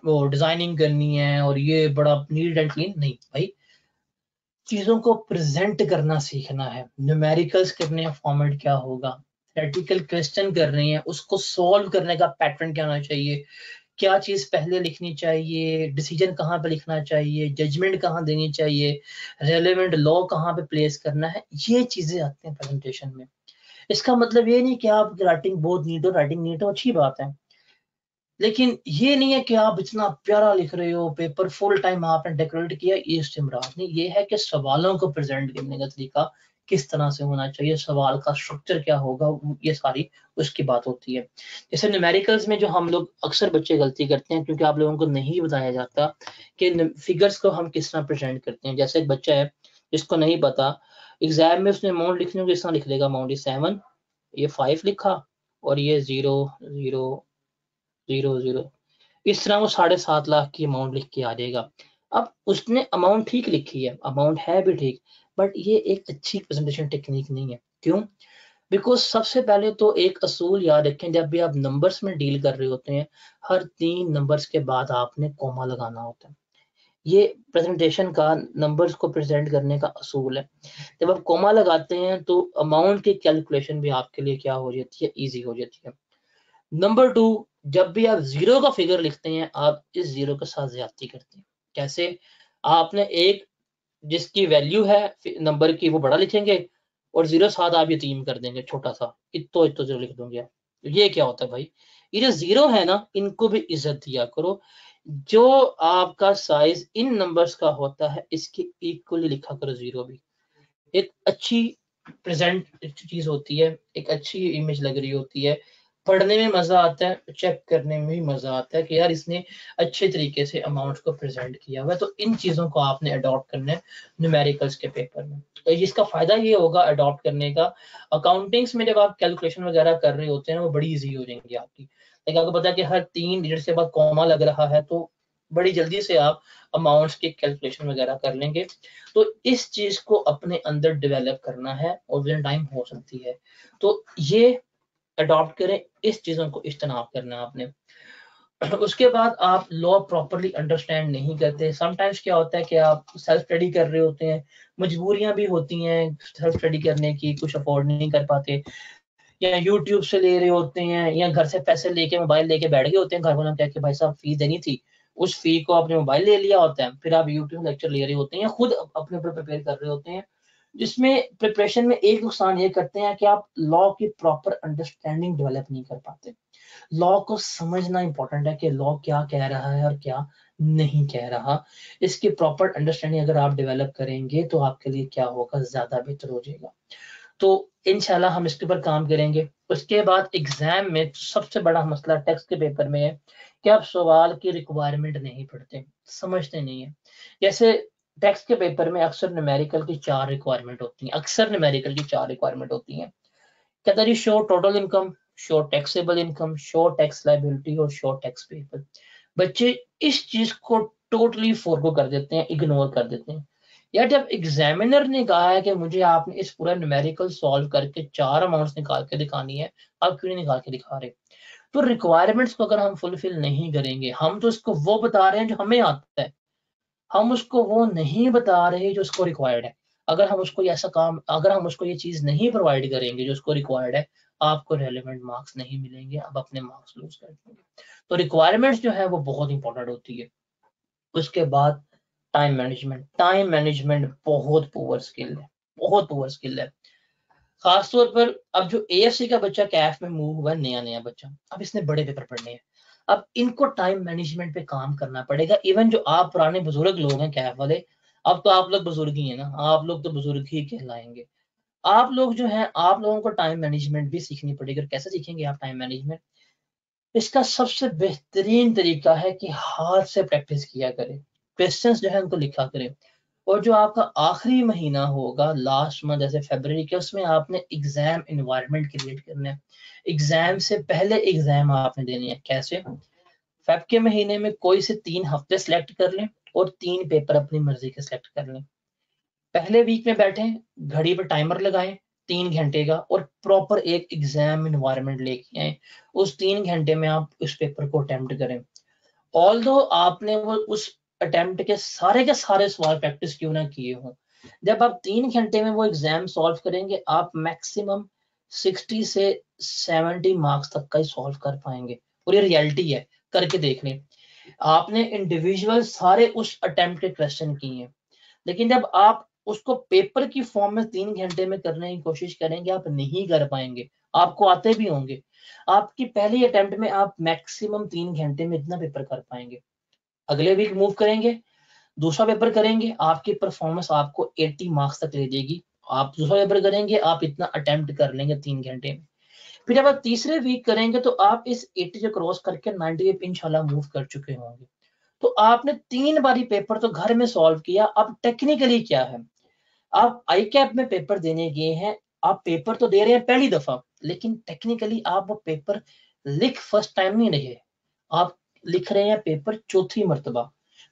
वो डिज़ाइनिंग करनी है और ये बड़ा नीट एंड क्लीन नहीं, भाई चीज़ों को प्रेजेंट करना सीखना है। न्यूमेरिकल्स करने हैं फॉर्मेट क्या होगा? थेटिकल क्वेश्चन कर रहे हैं, उसको सॉल्व करने का पैटर्न क्या होना चाहिए? क्या चीज़ पहले लिखनी चाहिए? डिसीज़न कहाँ पे लिखना चाहिए? जजमेंट कहाँ देनी चाहिए? रेलिवेंट लॉ कहाँ पे प्लेस करना है? ये चीज़ें आती हैं प्रेजेंटेशन में। इसका मतलब ये नहीं कि आप राइटिंग बहुत नीट हो राइटिंग नीट हो, अच्छी बात है। लेकिन ये नहीं है कि आप इतना प्यारा लिख रहे हो पेपर फुल टाइम आपने डेकोरेट किया, ये इससे मुराद नहीं। ये है कि सवालों को प्रेजेंट करने का तरीका किस तरह से होना चाहिए, सवाल का स्ट्रक्चर क्या होगा ये सारी उसकी बात होती है। जैसे न्यूमेरिकल्स में जो हम लोग अक्सर बच्चे गलती करते हैं, क्योंकि आप लोगों को नहीं बताया जाता कि फिगर्स को हम किस तरह प्रेजेंट करते हैं। जैसे एक बच्चा है, जिसको नहीं पता एग्ज़ाम में उसने अमाउंट लिखने को किस तरह लिख लेगा अमाउंट ये सेवन ये फाइव लिखा, और ये ज़ीरो ज़ीरो ज़ीरो ज़ीरो इस तरह वो साढ़े सात लाख की अमाउंट लिख के आ जाएगा। अब उसने अमाउंट ठीक लिखी है अमाउंट है भी ठीक बट ये एक अच्छी प्रेजेंटेशन टेक्निक नहीं है। क्यों? बिकॉज़ सबसे पहले तो एक असूल याद रखें, जब भी आप नंबर्स में डील कर रहे होते हैं, हर तीन नंबर्स के बाद आपने कोमा लगाना होता है। ये प्रेजेंटेशन का नंबर्स को प्रेजेंट करने का असूल है। जब आप कोमा लगाते हैं तो अमाउंट की कैलकुलेशन भी आपके लिए क्या हो जाती है? इजी हो जाती है। नंबर टू जब भी आप ज़ीरो का फिगर लिखते हैं, आप इस ज़ीरो के साथ ज्यादती करते हैं। कैसे? आपने एक जिसकी वैल्यू है नंबर की, वो बड़ा लिखेंगे और ज़ीरो साथ आप यतीम कर देंगे, छोटा सा। इतो इतो जो लिख दूँगे ये क्या होता है भाई? ये जो ज़ीरो है ना, इनको भी इज़्ज़त दिया करो। जो आपका साइज़ इन नंबर्स का होता है, इसके इक्वली लिखा करो ज़ीरो भी। एक अच्छी प्रेजेंट चीज़ होती है, एक अच्छी इमेज लग रही होती है पढ़ने में मज़ा आता है चेक करने में भी मज़ा आता है कि यार इसने अच्छे तरीके से अमाउंट को प्रेजेंट किया हुआ है। तो इन चीज़ों को आपने अडॉप्ट करना है न्यूमेरिकल्स के पेपर में। तो इसका फ़ायदा ये होगा अडॉप्ट करने का। अकाउंटिंग्स में जब आप कैलकुलेशन वगैरह कर रहे होते हैं वो बड़ी ईजी हो जाएँगी आपकी। लेकिन आपको पता है कि हर तीन डिजिट के बाद कॉमा लग रहा है तो बड़ी जल्दी से आप अमाउंट्स की कैलकुलेशन वगैरह कर लेंगे। तो इस चीज़ को अपने अंदर डेवलप करना है और टाइम हो सकती है। तो ये अडॉप्ट करें, इस चीज़ों को इज्तनाब करना आपने। उसके बाद आप लॉ प्रॉपरली अंडरस्टैंड नहीं करते। समटाइम्स क्या होता है कि आप सेल्फ स्टडी कर रहे होते हैं, मजबूरियाँ भी होती हैं सेल्फ स्टडी करने की, कुछ अफोर्ड नहीं कर पाते। या यूट्यूब से ले रहे होते हैं, या घर से पैसे लेके मोबाइल लेके बैठ गए होते हैं, घर वालों कह के भाई साहब फ़ी देनी थी। उस फ़ी को आपने मोबाइल ले लिया होता है, फिर आप यूट्यूब लेक्चर ले रहे होते हैं, या खुद अपने ऊपर प्रिपेयर कर रहे होते हैं। जिसमें प्रिपरेशन में एक नुकसान ये करते हैं कि आप लॉ की प्रॉपर अंडरस्टैंडिंग डेवलप नहीं कर पाते। लॉ को समझना इंपॉर्टेंट है कि लॉ क्या कह रहा है और क्या नहीं कह रहा। इसकी प्रॉपर अंडरस्टैंडिंग अगर आप डेवलप करेंगे तो आपके लिए क्या होगा? ज़्यादा बेहतर हो जाएगा। तो इनशाला हम इसके ऊपर काम करेंगे। उसके बाद एग्ज़ाम में सबसे बड़ा मसला टेक्स्ट के पेपर में है कि आप सवाल की रिक्वायरमेंट नहीं पढ़ते, समझते नहीं है। जैसे टेक्स्ट के पेपर में अक्सर न्यूमेरिकल की चार रिक्वायरमेंट होती हैं। अक्सर न्यूमेरिकल की चार रिक्वायरमेंट होती हैं। कहता जी show total income show taxable income show tax liability और शो टैक्स पेपर बच्चे इस चीज़ को टोटली फोरगो कर देते हैं इग्नोर कर देते हैं। या जब एग्जामिनर ने कहा है कि मुझे आपने इस पूरा न्यूमेरिकल सॉल्व करके चार अमाउंट्स निकाल के दिखानी है, आप क्यों नहीं निकाल के दिखा रहे? तो रिक्वायरमेंट्स को अगर हम फुलफिल नहीं करेंगे, हम तो इसको वो बता रहे हैं जो हमें आता है। हम उसको वो नहीं बता रहे जो उसको रिक्वायर्ड है। अगर हम उसको ऐसा काम, अगर हम उसको ये चीज़ नहीं प्रोवाइड करेंगे जो उसको रिक्वायर्ड है, आपको रेलिवेंट मार्क्स नहीं मिलेंगे, आप अपने मार्क्स लूज कर देंगे। तो रिक्वायरमेंट्स जो है वो बहुत इंपॉर्टेंट होती है। उसके बाद टाइम मैनेजमेंट टाइम मैनेजमेंट बहुत पुअर स्किल है, बहुत पुअर स्किल है। खासतौर पर अब जो ए का बच्चा कैफ में मूव हुआ है नया नया बच्चा। अब इसने बड़े पेपर पढ़ने हैं। अब इनको टाइम मैनेजमेंट पे काम करना पड़ेगा। इवन जो आप पुराने बुज़ुर्ग लोग हैं, कैफ वाले, अब तो आप लोग बुज़ुर्ग ही है ना। आप लोग तो बुज़ुर्ग ही कहलाएँगे। आप लोग जो है, आप लोगों को टाइम मैनेजमेंट भी सीखनी पड़ेगी। और कैसे सीखेंगे आप टाइम मैनेजमेंट इसका सबसे बेहतरीन तरीका है कि हाथ से प्रैक्टिस किया करें। क्वेश्चन जो है उनको लिखा करें। और जो आपका आखिरी महीना होगा लास्ट मंथ जैसे फेबर के, उसमें आपने एग्ज़ाम इन्वायरमेंट क्रिएट करना है। एग्ज़ाम से पहले एग्ज़ाम आपने देनी है। कैसे? फेब के महीने में कोई से तीन हफ़्ते सेलेक्ट कर लें और तीन पेपर अपनी मर्ज़ी के सेलेक्ट कर लें। पहले वीक में बैठे, घड़ी पर टाइमर लगाएँ, तीन घंटे का और प्रॉपर एक एग्ज़ाम इन्वायरमेंट लेके आए। उस तीन घंटे में आप उस पेपर को अटेम्प्ट करें। ऑल आपने वो उस अटेम्प्ट के सारे के सारे सवाल प्रैक्टिस क्यों ना किए हों? जब आप तीन घंटे में वो एग्ज़ाम सॉल्व करेंगे, आप मैक्सिमम 60 से 70 मार्क्स तक का ही सॉल्व कर पाएँगे। और ये रियलिटी है, करके देख लें आपने इंडिविजुअल सारे उस अटेम्प्ट के क्वेश्चन किए। हैं लेकिन जब आप उसको पेपर की फॉर्म में तीन घंटे में करने की कोशिश करेंगे, आप नहीं कर पाएँगे। आपको आते भी होंगे। आपकी पहली अटेम्प्ट में आप मैक्सिमम तीन घंटे में इतना पेपर कर पाएँगे। अगले वीक मूव करेंगे, दूसरा पेपर करेंगे, आपकी परफॉर्मेंस आपको 80 मार्क्स तक ले जाएगी। आप दूसरा पेपर करेंगे, आप इतना अटेम्प्ट कर लेंगे तीन घंटे में। फिर जब आप तीसरे वीक करेंगे तो आप इस 80 से क्रॉस करके 90 पे इंशाल्लाह मूव कर चुके होंगे। तो आपने तीन बारी पेपर तो घर में सॉल्व किया, अब टेक्निकली क्या है? आप आई कैप में पेपर देने गए हैं, आप पेपर तो दे रहे हैं पहली दफ़ा, लेकिन टेक्निकली आप वो पेपर लिख फ़र्स्ट टाइम नहीं रहे। आप लिख रहे हैं पेपर चौथी मरतबा।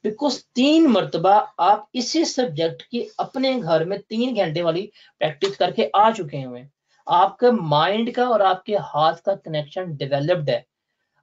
बिकॉज़ तीन मरतबा आप इसी सब्जेक्ट की अपने घर में तीन घंटे वाली प्रैक्टिस करके आ चुके हुए आपका माइंड का और आपके हाथ का कनेक्शन डेवलप्ड है।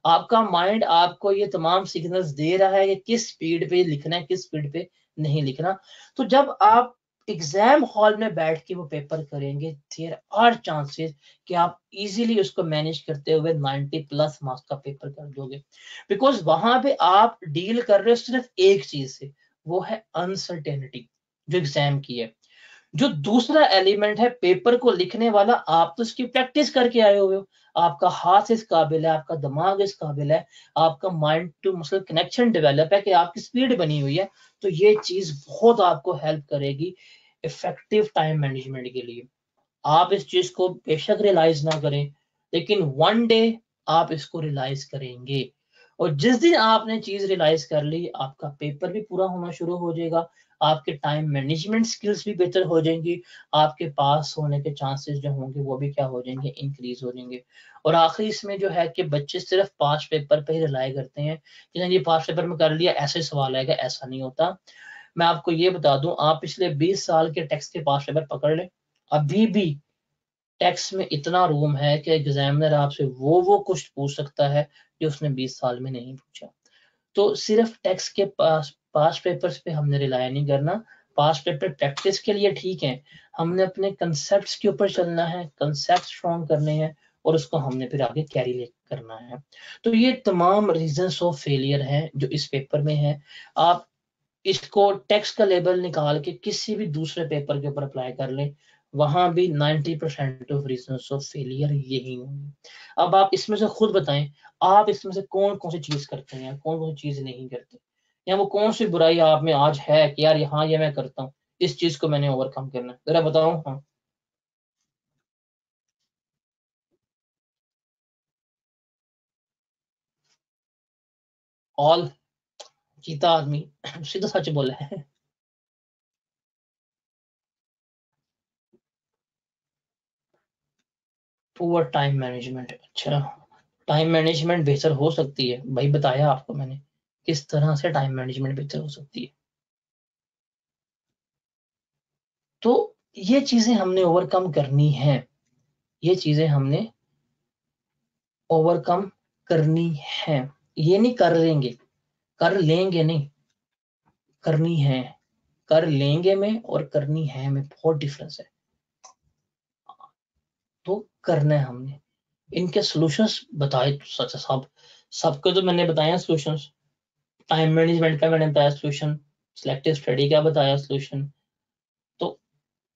आपका माइंड आपको ये तमाम सिग्नल्स दे रहा है कि किस स्पीड पे लिखना है, किस स्पीड पे नहीं लिखना। तो जब आप एग्ज़ाम हॉल में बैठ के वो पेपर करेंगे। देर आर चांसेस कि आप इजीली उसको मैनेज करते हुए 90 प्लस मार्क्स का पेपर कर दोगे। बिकॉज़ वहाँ पे आप डील कर रहे हो सिर्फ़ एक चीज़ से, वो है अनसर्टेनिटी जो एग्ज़ाम की है। जो दूसरा एलिमेंट है पेपर को लिखने वाला, आप तो इसकी प्रैक्टिस करके आए हुए हो। आपका हाथ इस काबिल है, आपका दिमाग इस काबिल है, आपका mind to muscle connection develop है कि आपकी स्पीड बनी हुई है तो ये चीज़ बहुत आपको हेल्प करेगी इफ़ेक्टिव टाइम मैनेजमेंट के लिए। आप इस चीज़ को बेशक रियलाइज़ ना करें, लेकिन वन डे आप इसको रियलाइज़ करेंगे। और जिस दिन आपने चीज़ रियलाइज़ कर ली, आपका पेपर भी पूरा होना शुरू हो जाएगा आपके टाइम मैनेजमेंट स्किल्स भी बेहतर हो जाएँगी। आपके पास होने के चांसेस जो होंगे, वो भी क्या हो जाएँगे? इंक्रीज हो जाएँगे। और आखिरी इसमें जो है कि बच्चे सिर्फ़ पास पेपर पे ही रिलाई करते हैं। कि ये पास पेपर में कर लिया, ऐसे सवाल आएगा, ऐसा नहीं होता। मैं आपको ये बता दूँ, आप पिछले 20 साल के टेक्स्ट के पास पेपर पकड़ ले। अभी भी टेक्स्ट में इतना रूम है कि एग्जामिनर आपसे वो वो कुछ पूछ सकता है जो उसने 20 साल में नहीं पूछा। तो सिर्फ़ टैक्स के पास पास पेपर्स पे हमने रिलाय नहीं करना। पास पेपर प्रैक्टिस के लिए ठीक है। हमने अपने कंसेप्ट के ऊपर चलना है कंसेप्ट स्ट्रॉन्ग करने हैं और उसको हमने फिर आगे कैरी ले करना है। तो ये तमाम रीजन ऑफ़ फेलियर हैं जो इस पेपर में है। आप इसको टेक्स्ट का लेबल निकाल के किसी भी दूसरे पेपर के ऊपर अप्लाई कर लें, वहाँ भी 90 percent of reason of failure यही होंगे। अब आप इसमें से खुद बताएँ, आप इसमें से कौन कौन सी चीज़ करते हैं कौन कौन सी चीज़ नहीं करते? या वो कौन सी बुराई आप में आज है कि यार यहाँ ये मैं करता हूँ? इस चीज़ को मैंने ओवरकम करना है। जरा बताओ हाँ। ऑल चीता आदमी सीधा सच बोला है। पुअर टाइम मैनेजमेंट अच्छा। टाइम मैनेजमेंट बेहतर हो सकती है, भाई बताया आपको मैंने। किस तरह से टाइम मैनेजमेंट बेहतर हो सकती है। तो ये चीज़ें हमने ओवरकम करनी है। ये चीज़ें हमने ओवरकम करनी है। ये नहीं कर लेंगे। कर लेंगे नहीं। करनी है। कर लेंगे में और करनी है में। बहुत डिफरेंस है। तो करना है हमने। इनके सॉल्यूशंस बताए सच सब, सबके तो मैंने बताया सॉल्यूशंस टाइम मैनेजमेंट का मैंने बताया सोल्यूशन सिलेक्टिव स्टडी का बताया सोल्यूशन तो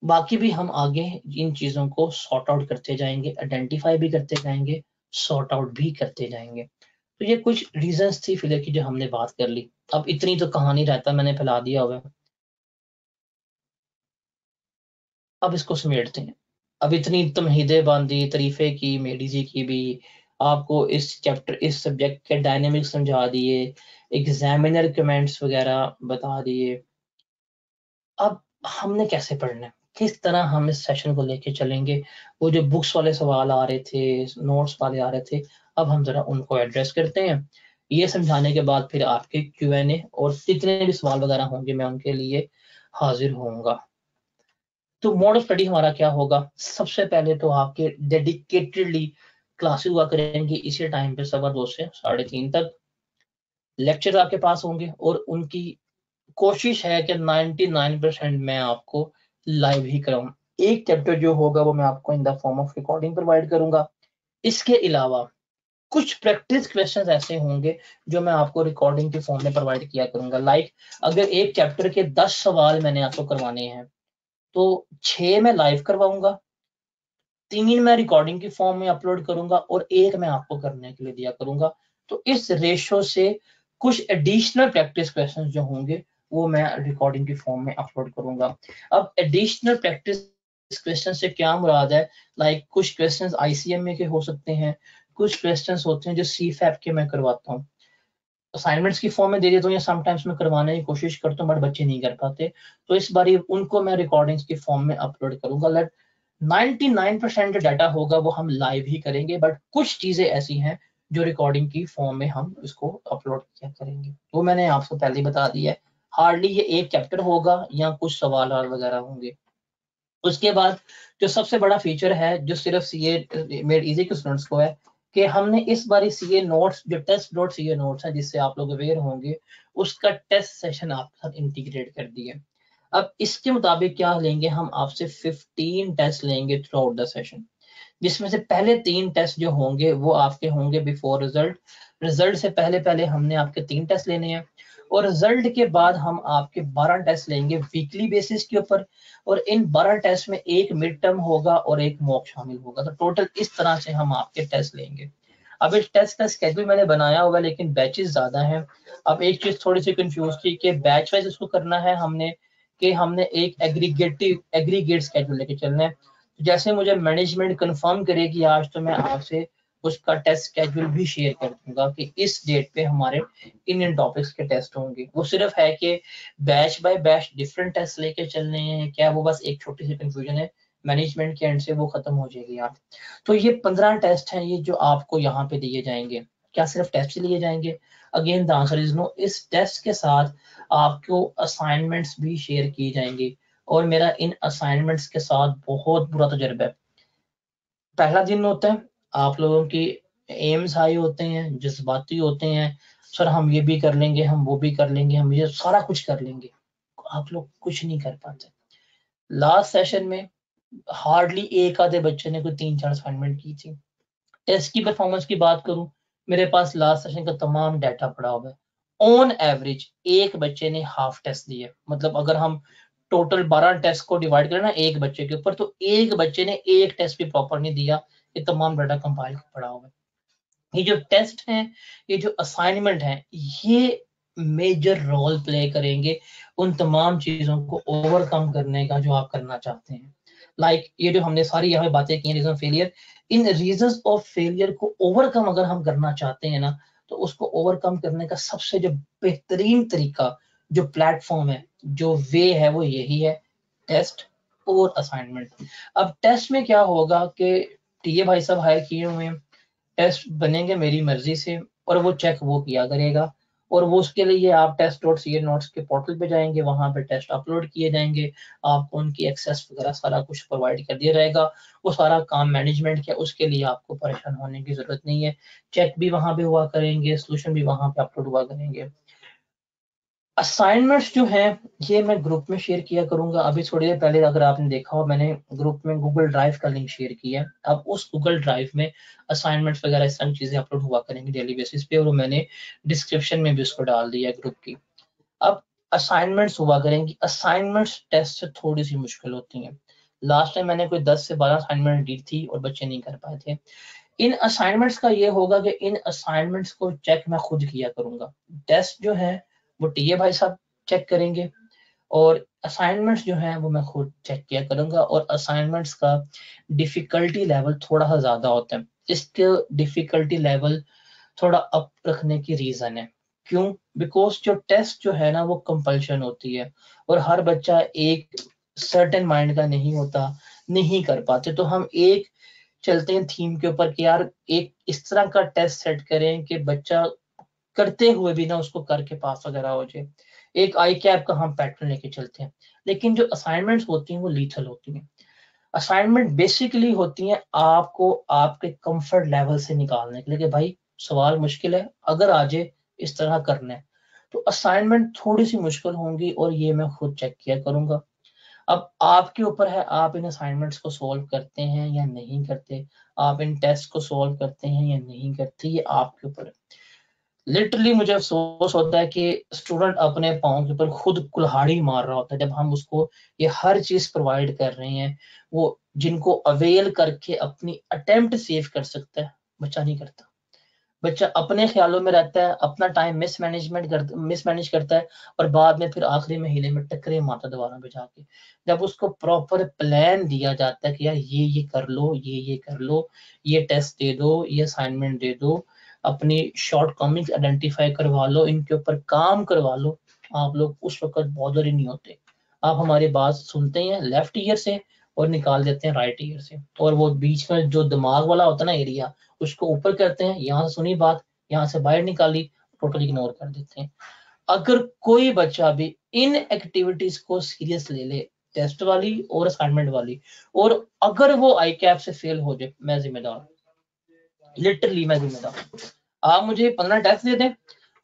बाकी भी हम आगे इन चीज़ों को सॉर्ट आउट करते जाएँगे आइडेंटिफाई भी करते जाएँगे सॉर्ट आउट भी करते जाएँगे. तो ये कुछ रीजंस थी फिलर की जो हमने बात कर ली. अब इतनी तो कहानी रहता मैंने फैला दिया हुआ अब इसको समेटते हैं. अब इतनी तमहीदे बांधी, तरीफे की मेडी जी की भी, आपको इस चैप्टर इस सब्जेक्ट के डायनेमिक समझा दिए एग्जामिनर कमेंट्स वगैरह बता दिए। अब हमने कैसे पढ़ना है? किस तरह हम इस सेशन को लेके चलेंगे? वो जो बुक्स वाले सवाल आ रहे थे नोट्स वाले आ रहे थे, अब हम जरा उनको एड्रेस करते हैं। ये समझाने के बाद फिर आपके क्यू एन ए और जितने भी सवाल वगैरह होंगे, मैं उनके लिए हाजिर होऊँगा। तो मॉडल स्टडी हमारा क्या होगा? सबसे पहले तो आपके डेडिकेटेडली क्लासेस हुआ करेंगे। इसी टाइम पे सवा दो से साढ़े तीन तक। लेक्चर आपके पास होंगे और उनकी कोशिश है कि 99 परसेंट मैं आपको लाइव ही कराऊं। एक चैप्टर जो होगा वो मैं आपको in the form of recording provide करूँगा। इसके अलावा कुछ प्रैक्टिस क्वेश्चंस ऐसे होंगे जो मैं आपको रिकॉर्डिंग के फॉर्म में प्रोवाइड किया करूँगा। लाइक अगर एक चैप्टर के दस सवाल मैंने आपको करवाने हैं तो छह मैं लाइव करवाऊँगा, तीन मैं रिकॉर्डिंग की फॉर्म में अपलोड करूँगा और एक मैं आपको करने के लिए दिया करूँगा। तो इस रेशो से कुछ एडिशनल प्रैक्टिस क्वेश्चन जो होंगे वो मैं रिकॉर्डिंग की फॉर्म में अपलोड करूँगा। अब एडिशनल प्रैक्टिस क्वेश्चन से क्या मुराद है? लाइक like, कुछ क्वेश्चंस आईसीएमए के हो सकते हैं कुछ क्वेश्चंस होते हैं जो सी के मैं करवाता हूँ। असाइनमेंट्स की फॉर्म में दे देता हूँ या समटाइम्स मैं करवाने की कोशिश करता हूँ बट बच्चे नहीं कर पाते। तो इस बार उनको मैं रिकॉर्डिंग्स की फॉर्म में अपलोड करूँगा। लेट 99 परसेंट डाटा होगा वो हम लाइव ही करेंगे बट कुछ चीज़ें ऐसी हैं जो रिकॉर्डिंग की फॉर्म में हम इसको अपलोड किया करेंगे। तो मैंने आपको पहले बता दिया है हार्डली ये एक चैप्टर होगा या कुछ सवाल वगैरह होंगे। उसके बाद जो सबसे बड़ा फीचर है, जो सिर्फ़ सी ए मेड इजी के स्टूडेंट्स को है, कि हमने इस बार सी ए नोट्स जो test dot C A notes है, जिससे आप लोग अवेयर होंगे, उसका टेस्ट सेशन आपके साथ इंटीग्रेट कर दिए अब इसके मुताबिक क्या लेंगे हम, आपसे 15 टेस्ट लेंगे थ्रू आउट द सेशन जिसमें से पहले तीन टेस्ट जो होंगे, वो आपके होंगे बिफोर रिज़ल्ट रिज़ल्ट से पहले पहले हमने आपके तीन टेस्ट लेने हैं। और रिज़ल्ट के बाद हम आपके 12 टेस्ट लेंगे वीकली बेसिस के ऊपर। और इन 12 टेस्ट में एक मिड टर्म होगा और एक मॉक शामिल होगा। तो टोटल इस तरह से हम आपके टेस्ट लेंगे। अब इस टेस्ट का स्केड्यूल मैंने बनाया होगा लेकिन बैचेस ज़्यादा हैं। अब एक चीज़ थोड़ी सी कंफ्यूज थी कि बैच वाइज इसको करना है हमने, कि हमने एक एग्रीगेटिव एग्रीगेट स्केड्यूल लेके चलना है। जैसे मुझे मैनेजमेंट कंफर्म करेगी आज तो मैं आपसे उसका टेस्ट स्केड्यूल भी शेयर कर दूँगा कि इस डेट पे हमारे इन टॉपिक्स के टेस्ट होंगे। वो सिर्फ़ है कि batch by batch different test लेके चल रहे हैं, क्या वो बस एक छोटी सी कंफ्यूजन है? मैनेजमेंट के एंड से वो खत्म हो जाएगी यार। तो ये पंद्रह टेस्ट हैं, ये जो आपको यहाँ पे दिए जाएँगे। क्या सिर्फ़ टेस्ट लिए जाएँगे? Again the answer is no इस टेस्ट के साथ आपको असाइनमेंट्स भी शेयर किए जाएँगे। और मेरा इन असाइनमेंट्स के साथ बहुत बुरा तजर्बा है। पहला दिन होता है, आप लोगों की एम्स हाई होते हैं, जज्बाती होते हैं, सर, हम ये भी कर लेंगे, हम वो भी कर लेंगे, हम ये सारा कुछ कर लेंगे। आप लोग कुछ नहीं कर पाते। लास्ट सेशन में हार्डली एक आधे बच्चे ने कोई तीन चार असाइनमेंट की थी। टेस्ट की परफॉर्मेंस की बात करूँ, मेरे पास लास्ट सेशन का तमाम डाटा पड़ा हुआ है। ऑन एवरेज एक बच्चे ने हाफ़ टेस्ट दिए मतलब अगर हम टोटल बारह टेस्ट को डिवाइड करें ना एक बच्चे के ऊपर। तो एक बच्चे ने एक टेस्ट भी प्रॉपर नहीं दिया। ये तमाम डाटा कंपाइल पड़ा हुआ है। ये जो टेस्ट हैं ये जो असाइनमेंट हैं ये मेजर रोल प्ले करेंगे उन तमाम चीज़ों को ओवरकम करने का जो आप करना चाहते हैं। लाइक like, ये जो हमने सारी यहाँ बातें की reason failure in reason of failure को ओवरकम अगर हम करना चाहते हैं ना तो उसको ओवरकम करने का सबसे जो बेहतरीन तरीका जो प्लेटफॉर्म है जो वे है वो यही है टेस्ट और असाइनमेंट अब टेस्ट में क्या होगा कि टीए भाई साहब हायर किए हुए टेस्ट बनेंगे मेरी मर्ज़ी से और वो चेक वो किया करेगा और वो उसके लिए आप टेस्ट डॉट सी नोट्स के पोर्टल पे जाएँगे, वहाँ पे टेस्ट अपलोड किए जाएँगे। आपको उनकी एक्सेस वगैरह सारा कुछ प्रोवाइड कर दिया जाएगा। वो सारा काम मैनेजमेंट किया उसके लिए आपको परेशान होने की ज़रूरत नहीं है। चेक भी वहाँ पे हुआ करेंगे सोल्यूशन भी वहाँ पे अपलोड हुआ करेंगे। असाइनमेंट्स जो हैं, ये मैं ग्रुप में शेयर किया करूँगा। अभी थोड़ी देर पहले अगर आपने देखा हो, मैंने ग्रुप में गूगल ड्राइव का लिंक शेयर किया है। अब उस गूगल ड्राइव में असाइनमेंट्स वगैरह, इस तरह चीज़ें अपलोड हुआ करेंगी डेली बेसिस पे, और मैंने डिस्क्रिप्शन में भी उसको डाल दिया ग्रुप की। अब असाइनमेंट्स हुआ करेंगी। असाइनमेंट्स टेस्ट से थोड़ी सी मुश्किल होती हैं। लास्ट टाइम मैंने कोई दस से बारह असाइनमेंट दी थी, और बच्चे नहीं कर पाए थे। इन असाइनमेंट्स का ये होगा कि इन असाइनमेंट्स को चेक मैं खुद किया करूँगा। टेस्ट जो है वो टीए भाई साहब चेक करेंगे। और असाइनमेंट्स जो हैं, वो मैं खुद चेक किया करूँगा और असाइनमेंट्स का डिफिकल्टी लेवल थोड़ा सा ज़्यादा होता है। इसके डिफिकल्टी लेवल थोड़ा अप रखने की रीजन है। क्यों? बिकॉज़ जो टेस्ट जो है ना, वो कंपल्शन होती है और हर बच्चा एक सर्टेन माइंड का नहीं होता, नहीं कर पाते। तो हम एक चलते हैं थीम के ऊपर कि यार एक इस तरह का टेस्ट सेट करें कि बच्चा करते हुए भी ना उसको करके पास वगैरह हो जाए। एक आई कैप का हम पैटर्न लेके चलते हैं। लेकिन जो असाइनमेंट्स होती हैं वो लीथल होती हैं। असाइनमेंट बेसिकली होती हैं आपको आपके कंफर्ट लेवल से निकालने के लिए भाई सवाल मुश्किल है, अगर आ जाए इस तरह करना है तो असाइनमेंट थोड़ी सी मुश्किल होंगी और ये मैं खुद चेक किया करूँगा। अब आपके ऊपर है, आप इन असाइनमेंट्स को सॉल्व करते हैं या नहीं करते? आप इन टेस्ट को सॉल्व करते हैं या नहीं करते? ये आपके ऊपर है। लिटरली मुझे अफसोस होता है कि स्टूडेंट अपने पाँव के ऊपर खुद कुल्हाड़ी मार रहा होता है जब हम उसको ये हर चीज़ प्रोवाइड कर रहे हैं, वो जिनको अवेल करके अपनी अटेम्प्ट सेव कर सकता है, बच्चा नहीं करता। बच्चा अपने ख्यालों में रहता है, अपना टाइम मिस मैनेजमेंट कर मिस मैनेज करता है और बाद में फिर आखिरी महीने में टकरे माता दोबारा पे जाके जब उसको प्रॉपर प्लान दिया जाता है कि यार ये ये कर लो, ये ये कर लो, ये टेस्ट दे दो, ये असाइनमेंट दे दो अपनी शॉर्ट कॉमिक्स आइडेंटिफाई करवा लो, इनके ऊपर काम करवा लो। आप लोग उस वक्त बॉदर ही नहीं होते। आप हमारी बात सुनते हैं लेफ़्ट ईयर से और निकाल देते हैं राइट ईयर से। और वो बीच में जो दिमाग वाला होता है ना एरिया उसको ऊपर करते हैं, यहाँ से सुनी बात, यहाँ से बाहर निकाली टोटल इग्नोर कर देते हैं। अगर कोई बच्चा भी इन एक्टिविटीज़ को सीरियस ले ले टेस्ट वाली और असाइनमेंट वाली, और अगर वो आई कैप से फेल हो जाए, मैं जिम्मेदार लिटरली मैं जिम्मेदार आप मुझे पंद्रह टेस्ट दे दें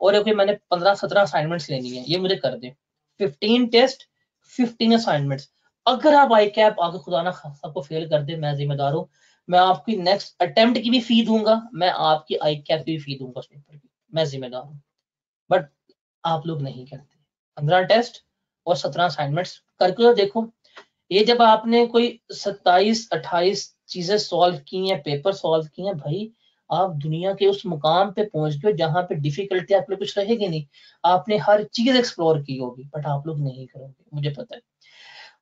और ओके मैंने पंद्रह सत्रह असाइनमेंट्स लेनी है, ये मुझे कर दें। फिफ्टीन टेस्ट फिफ्टीन असाइनमेंट्स अगर आप आई कैप आगे खुदा ना सबको फेल कर दे, मैं जिम्मेदार हूँ। मैं आपकी नेक्स्ट अटेम्प्ट की भी फ़ी दूँगा, मैं आपकी आई कैप की भी फ़ी दूँगा उस पेपर की। मैं जिम्मेदार हूँ। बट आप लोग नहीं करते। पंद्रह टेस्ट और सत्रह असाइनमेंट्स करके तो देखो, ये जब आपने कोई सत्ताईस, अट्ठाईस चीज़ें सॉल्व की हैं पेपर सॉल्व किए हैं, भाई, आप दुनिया के उस मुकाम पे पहुँच गए जहाँ पे डिफिकल्टी आप लोग कुछ रहेगी नहीं। आपने हर चीज़ एक्सप्लोर की होगी बट आप लोग नहीं करोगे, मुझे पता है।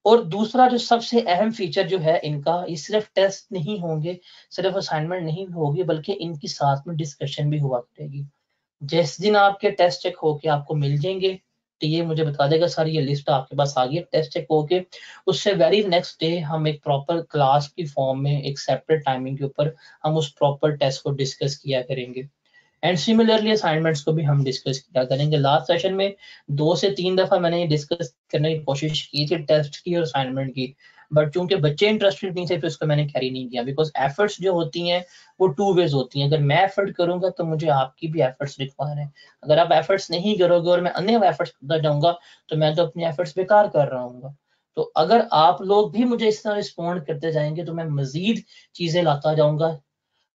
और दूसरा जो सबसे अहम फीचर जो है इनका, ये सिर्फ़ टेस्ट नहीं होंगे, सिर्फ़ असाइनमेंट नहीं होगी, बल्कि इनकी साथ में डिस्कशन भी हुआ करेगी। जिस दिन आपके टेस्ट चेक होके आपको मिल जाएँगे टीए मुझे बता देगा, सर, ये लिस्ट आपके पास आ गई है टेस्ट चेक होके। उससे वेरी नेक्स्ट डे हम एक प्रॉपर क्लास की फॉर्म में, एक सेपरेट टाइमिंग के ऊपर हम उस प्रॉपर टेस्ट को डिस्कस किया करेंगे। एंड सिमिलरली असाइनमेंट्स को भी हम डिस्कस किया करेंगे। लास्ट सेशन में दो से तीन दफ़ा मैंने ये डिस्कस करने की कोशिश की थी टेस्ट की और असाइनमेंट की। बट चूँकि बच्चे इंटरेस्टेड नहीं थे तो इसको मैंने कैरी नहीं किया। बिकॉज़ एफर्ट्स जो होती हैं, वो टू वेज होती हैं। अगर मैं एफर्ट करूँगा तो मुझे आपकी भी एफर्ट्स रिक्वायर है। अगर आप एफर्ट्स नहीं करोगे और मैं अन्य एफर्ट्स करता जाऊँगा तो मैं तो अपनी एफर्ट्स बेकार कर रहा हूँ तो अगर आप लोग भी मुझे इस तरह रिस्पॉन्ड करते जाएँगे तो मैं मजीद चीज़ें लाता जाऊँगा,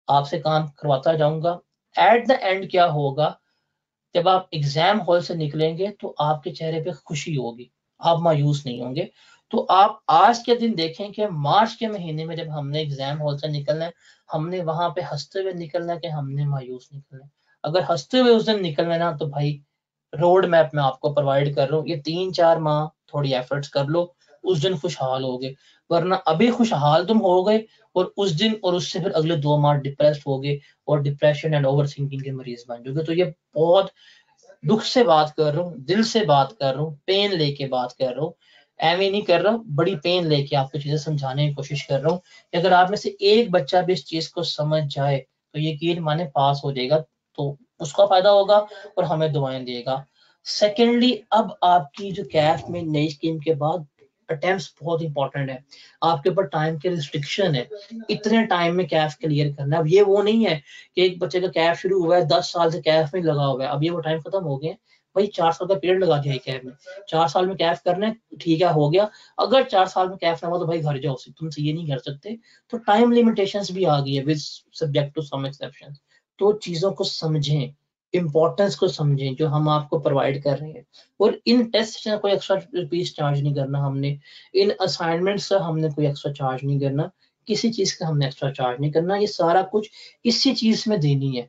आपसे काम करवाता जाऊँगा। एट द एंड क्या होगा? जब आप एग्ज़ाम हॉल से निकलेंगे तो आपके चेहरे पे खुशी होगी। आप मायूस नहीं होंगे। तो आप आज के दिन देखें कि मार्च के महीने में जब हमने एग्ज़ाम हॉल से निकलना है, हमने वहाँ पे हँसते हुए निकलना है कि हमने मायूस निकलना है। अगर हँसते हुए उस दिन निकलना ना तो भाई रोड मैप में आपको प्रोवाइड कर रहा हूँ, ये तीन चार माह थोड़ी एफर्ट्स कर लो, उस दिन खुशहाल हो गए वरना अभी खुशहाल तुम हो गए और उस दिन और उससे फिर अगले दो माह डिप्रेस हो गए और डिप्रेशन एंड ओवर थिंकिंग के मरीज़ बन जाओगे। तो ये बहुत दुख से बात कर रहा हूँ, दिल से बात कर रहा हूँ पेन लेके बात कर रहा हूँ। एवं नहीं कर रहा हूँ, बड़ी पेन लेके आपको चीज़ें समझाने की कोशिश कर रहा हूँ अगर आप में से एक बच्चा भी इस चीज़ को समझ जाए तो यकीन माने पास हो जाएगा तो उसका फ़ायदा होगा और हमें दुआएँ देगा। सेकेंडली अब आपकी जो कैफ में नई स्कीम के बाद अटेम्प्ट बहुत इंपॉर्टेंट है। आपके ऊपर टाइम के रिस्ट्रिक्शन है। इतने टाइम में कैफ क्लियर करना अब ये वो नहीं है कि एक बच्चे का कैफ शुरू हुआ है, दस साल से कैफ में लगा हुआ है। अब ये वो टाइम खत्म हो गए भाई चार साल का पीरियड लगा दिया कैफ में। चार साल में कैफ करना है, ठीक है, हो गया। अगर चार साल में कैफ ना हुआ तो भाई घर जाओ तुमसे ये नहीं कर सकते। तो टाइम लिमिटेशंस भी आ गई है with subject to some exception तो चीज़ों को समझें इंपॉर्टेंस को समझें जो हम आपको प्रोवाइड कर रहे हैं। और इन टेस्ट से कोई एक्स्ट्रा रुपीज़ चार्ज नहीं करना हमने। इन असाइनमेंट से हमने कोई एक्स्ट्रा चार्ज नहीं करना। किसी चीज़ का हमने एक्स्ट्रा चार्ज नहीं करना। ये सारा कुछ इसी चीज़ में देनी है।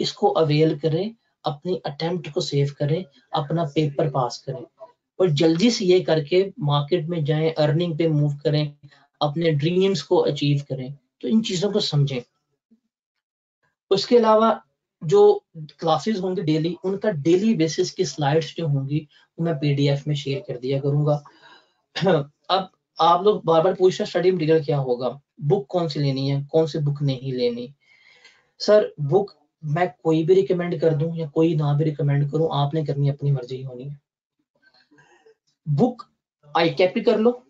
इसको अवेल करें अपनी अटेम्प्ट को सेव करें, अपना पेपर पास करें। और जल्दी से ये करके मार्केट में जाएँ अर्निंग पे मूव करें, अपने ड्रीम्स को अचीव करें तो इन चीज़ों को समझें। उसके अलावा जो क्लासेस होंगे डेली उनका डेली बेसिस की स्लाइड्स जो होंगी, वो मैं पीडीएफ में शेयर कर दिया करूँगा। अब आप लोग बार बार पूछ रहे स्टडी मटेरियल क्या होगा? बुक कौन सी लेनी है? कौन सी बुक नहीं लेनी? सर बुक मैं कोई भी रिकमेंड कर दूँ या कोई ना भी रिकमेंड करूँ, आपने करनी अपनी मर्ज़ी होनी है। बुक आई कैप कैपी कर लो।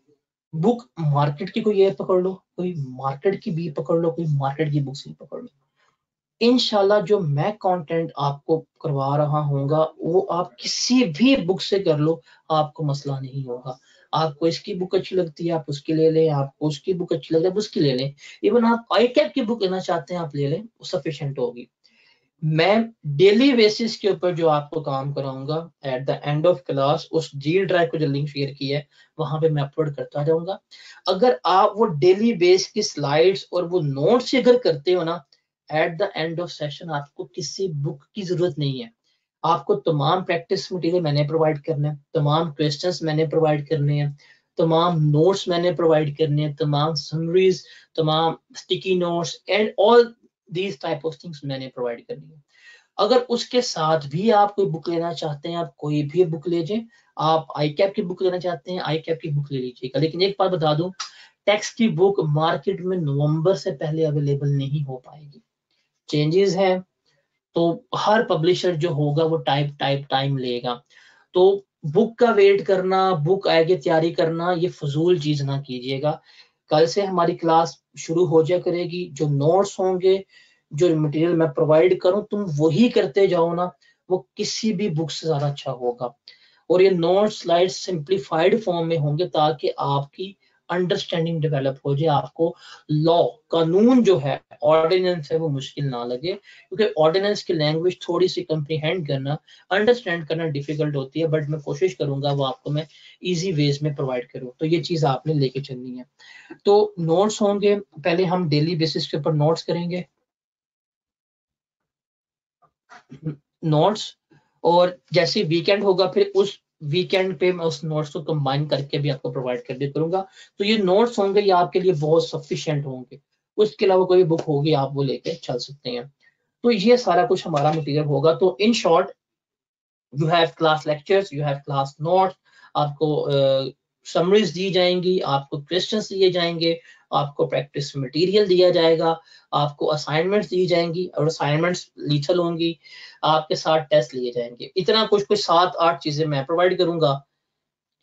बुक मार्केट की कोई ये पकड़ लो, कोई मार्केट की भी पकड़ लो, कोई मार्केट की बुक्स भी पकड़ लो। इनशाला जो मैं कंटेंट आपको करवा रहा हूँगा, वो आप किसी भी बुक से कर लो, आपको मसला नहीं होगा। आपको इसकी बुक अच्छी लगती है, आप उसकी ले लें, आपको उसकी बुक अच्छी लगती है, आप उसकी ले लें। इवन आप आई कैप की बुक लेना चाहते हैं, आप ले लें, वो सफिशियंट होगी। मैं डेली बेसिस के ऊपर जो आपको काम कराऊँगा at the end of class उस जी ड्राइव को जो लिंक शेयर किया है, वहाँ पे मैं अपलोड करता जाऊँगा। अगर आप वो डेली बेस की स्लाइड्स और वो नोट्स अगर करते हो ना at the end of session आपको किसी बुक की ज़रूरत नहीं है। आपको तमाम प्रैक्टिस मटेरियल मैंने प्रोवाइड करना है, तमाम क्वेश्चन मैंने प्रोवाइड करने हैं, तमाम नोट्स मैंने प्रोवाइड करने हैं, तमाम समरीज तमाम sticky notes and all these type of things मैंने प्रोवाइड करनी है। अगर उसके साथ भी आप कोई बुक लेना चाहते हैं, आप कोई भी बुक ले जाए, आप आई कैप की बुक लेना चाहते हैं आई कैप की बुक ले लीजिएगा। लेकिन एक बात बता दूँ टेक्स की बुक मार्केट में नवंबर से पहले अवेलेबल नहीं हो पाएगी। चेंजेस हैं तो हर पब्लिशर जो होगा, वो टाइप टाइप टाइम लेगा। तो बुक का वेट करना बुक आएगी तैयारी करना, ये फजूल चीज़ ना कीजिएगा। कल से हमारी क्लास शुरू हो जाए करेगी। जो नोट्स होंगे, जो मटेरियल मैं प्रोवाइड करूँ, तुम वही करते जाओ ना, वो किसी भी बुक से ज़्यादा अच्छा होगा। और ये नोट स्लाइड सिंप्लीफाइड फॉर्म में होंगे ताकि आपकी अंडरस्टैंडिंग डेवलप हो जाए, आपको लॉ कानून जो है ऑर्डिनेंस है, वो मुश्किल ना लगे। क्योंकि ऑर्डिनेंस की लैंग्वेज थोड़ी सी कंप्रीहेंड करना अंडरस्टैंड करना डिफ़िकल्ट होती है बट मैं कोशिश करूँगा वो आपको मैं इजी वेज में प्रोवाइड करूँ। तो ये चीज़ आपने लेके चलनी है। तो नोट्स होंगे, पहले हम डेली बेसिस के ऊपर नोट्स करेंगे। नोट्स और जैसे वीकेंड होगा, फिर उस वीकेंड पे मैं उस नोट्स को कंबाइन करके भी आपको प्रोवाइड कर दिया करूँगा। तो ये नोट्स होंगे, ये आपके लिए बहुत सफिशियंट होंगे। उसके अलावा कोई बुक होगी, आप वो लेके चल सकते हैं। तो ये सारा कुछ हमारा मटीरियल होगा। तो in short you have class lectures you have class notes आपको समरीज दी जाएँगी आपको क्वेश्चन दिए जाएँगे आपको प्रैक्टिस मटेरियल दिया जाएगा आपको असाइनमेंट्स दी जाएँगी और असाइनमेंट्स लीथल होंगी आपके साथ टेस्ट लिए जाएँगे इतना कुछ कुछ सात आठ चीज़ें मैं प्रोवाइड करूँगा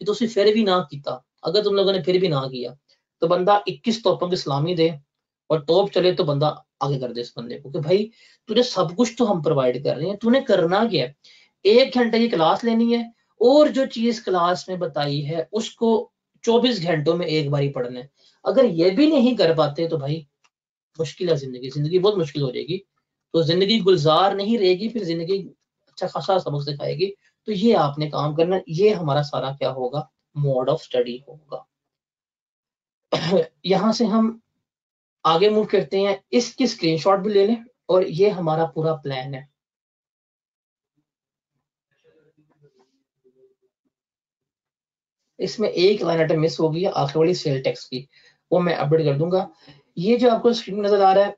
कि तुम फिर भी ना किया अगर तुम लोगों ने फिर भी ना किया तो बंदा 21 तोपों की सलामी दे और तोप चले तो बंदा आगे कर दे इस बंदे को कि भाई तुझे सब कुछ तो हम प्रोवाइड कर रहे हैं तूने करना क्या है एक घंटे की क्लास लेनी है और जो चीज़ क्लास में बताई है, उसको 24 घंटों में एक बार ही पढ़ना है। अगर ये भी नहीं कर पाते तो भाई, मुश्किल है ज़िंदगी। ज़िंदगी बहुत मुश्किल हो जाएगी। तो ज़िंदगी गुलजार नहीं रहेगी, फिर ज़िंदगी अच्छा खासा सबक सिखाएगी तो ये आपने काम करना, ये हमारा सारा क्या होगा? मोड ऑफ़ स्टडी होगा। यहाँ से हम आगे मूव करते हैं। इसकी स्क्रीनशॉट भी ले लें और ये हमारा पूरा प्लान है। इसमें एक लाइन आइटम मिस हो होगी आखिर वाली सेल टैक्स की, वो मैं अपडेट कर दूँगा। ये जो आपको स्क्रीन नज़र आ रहा है,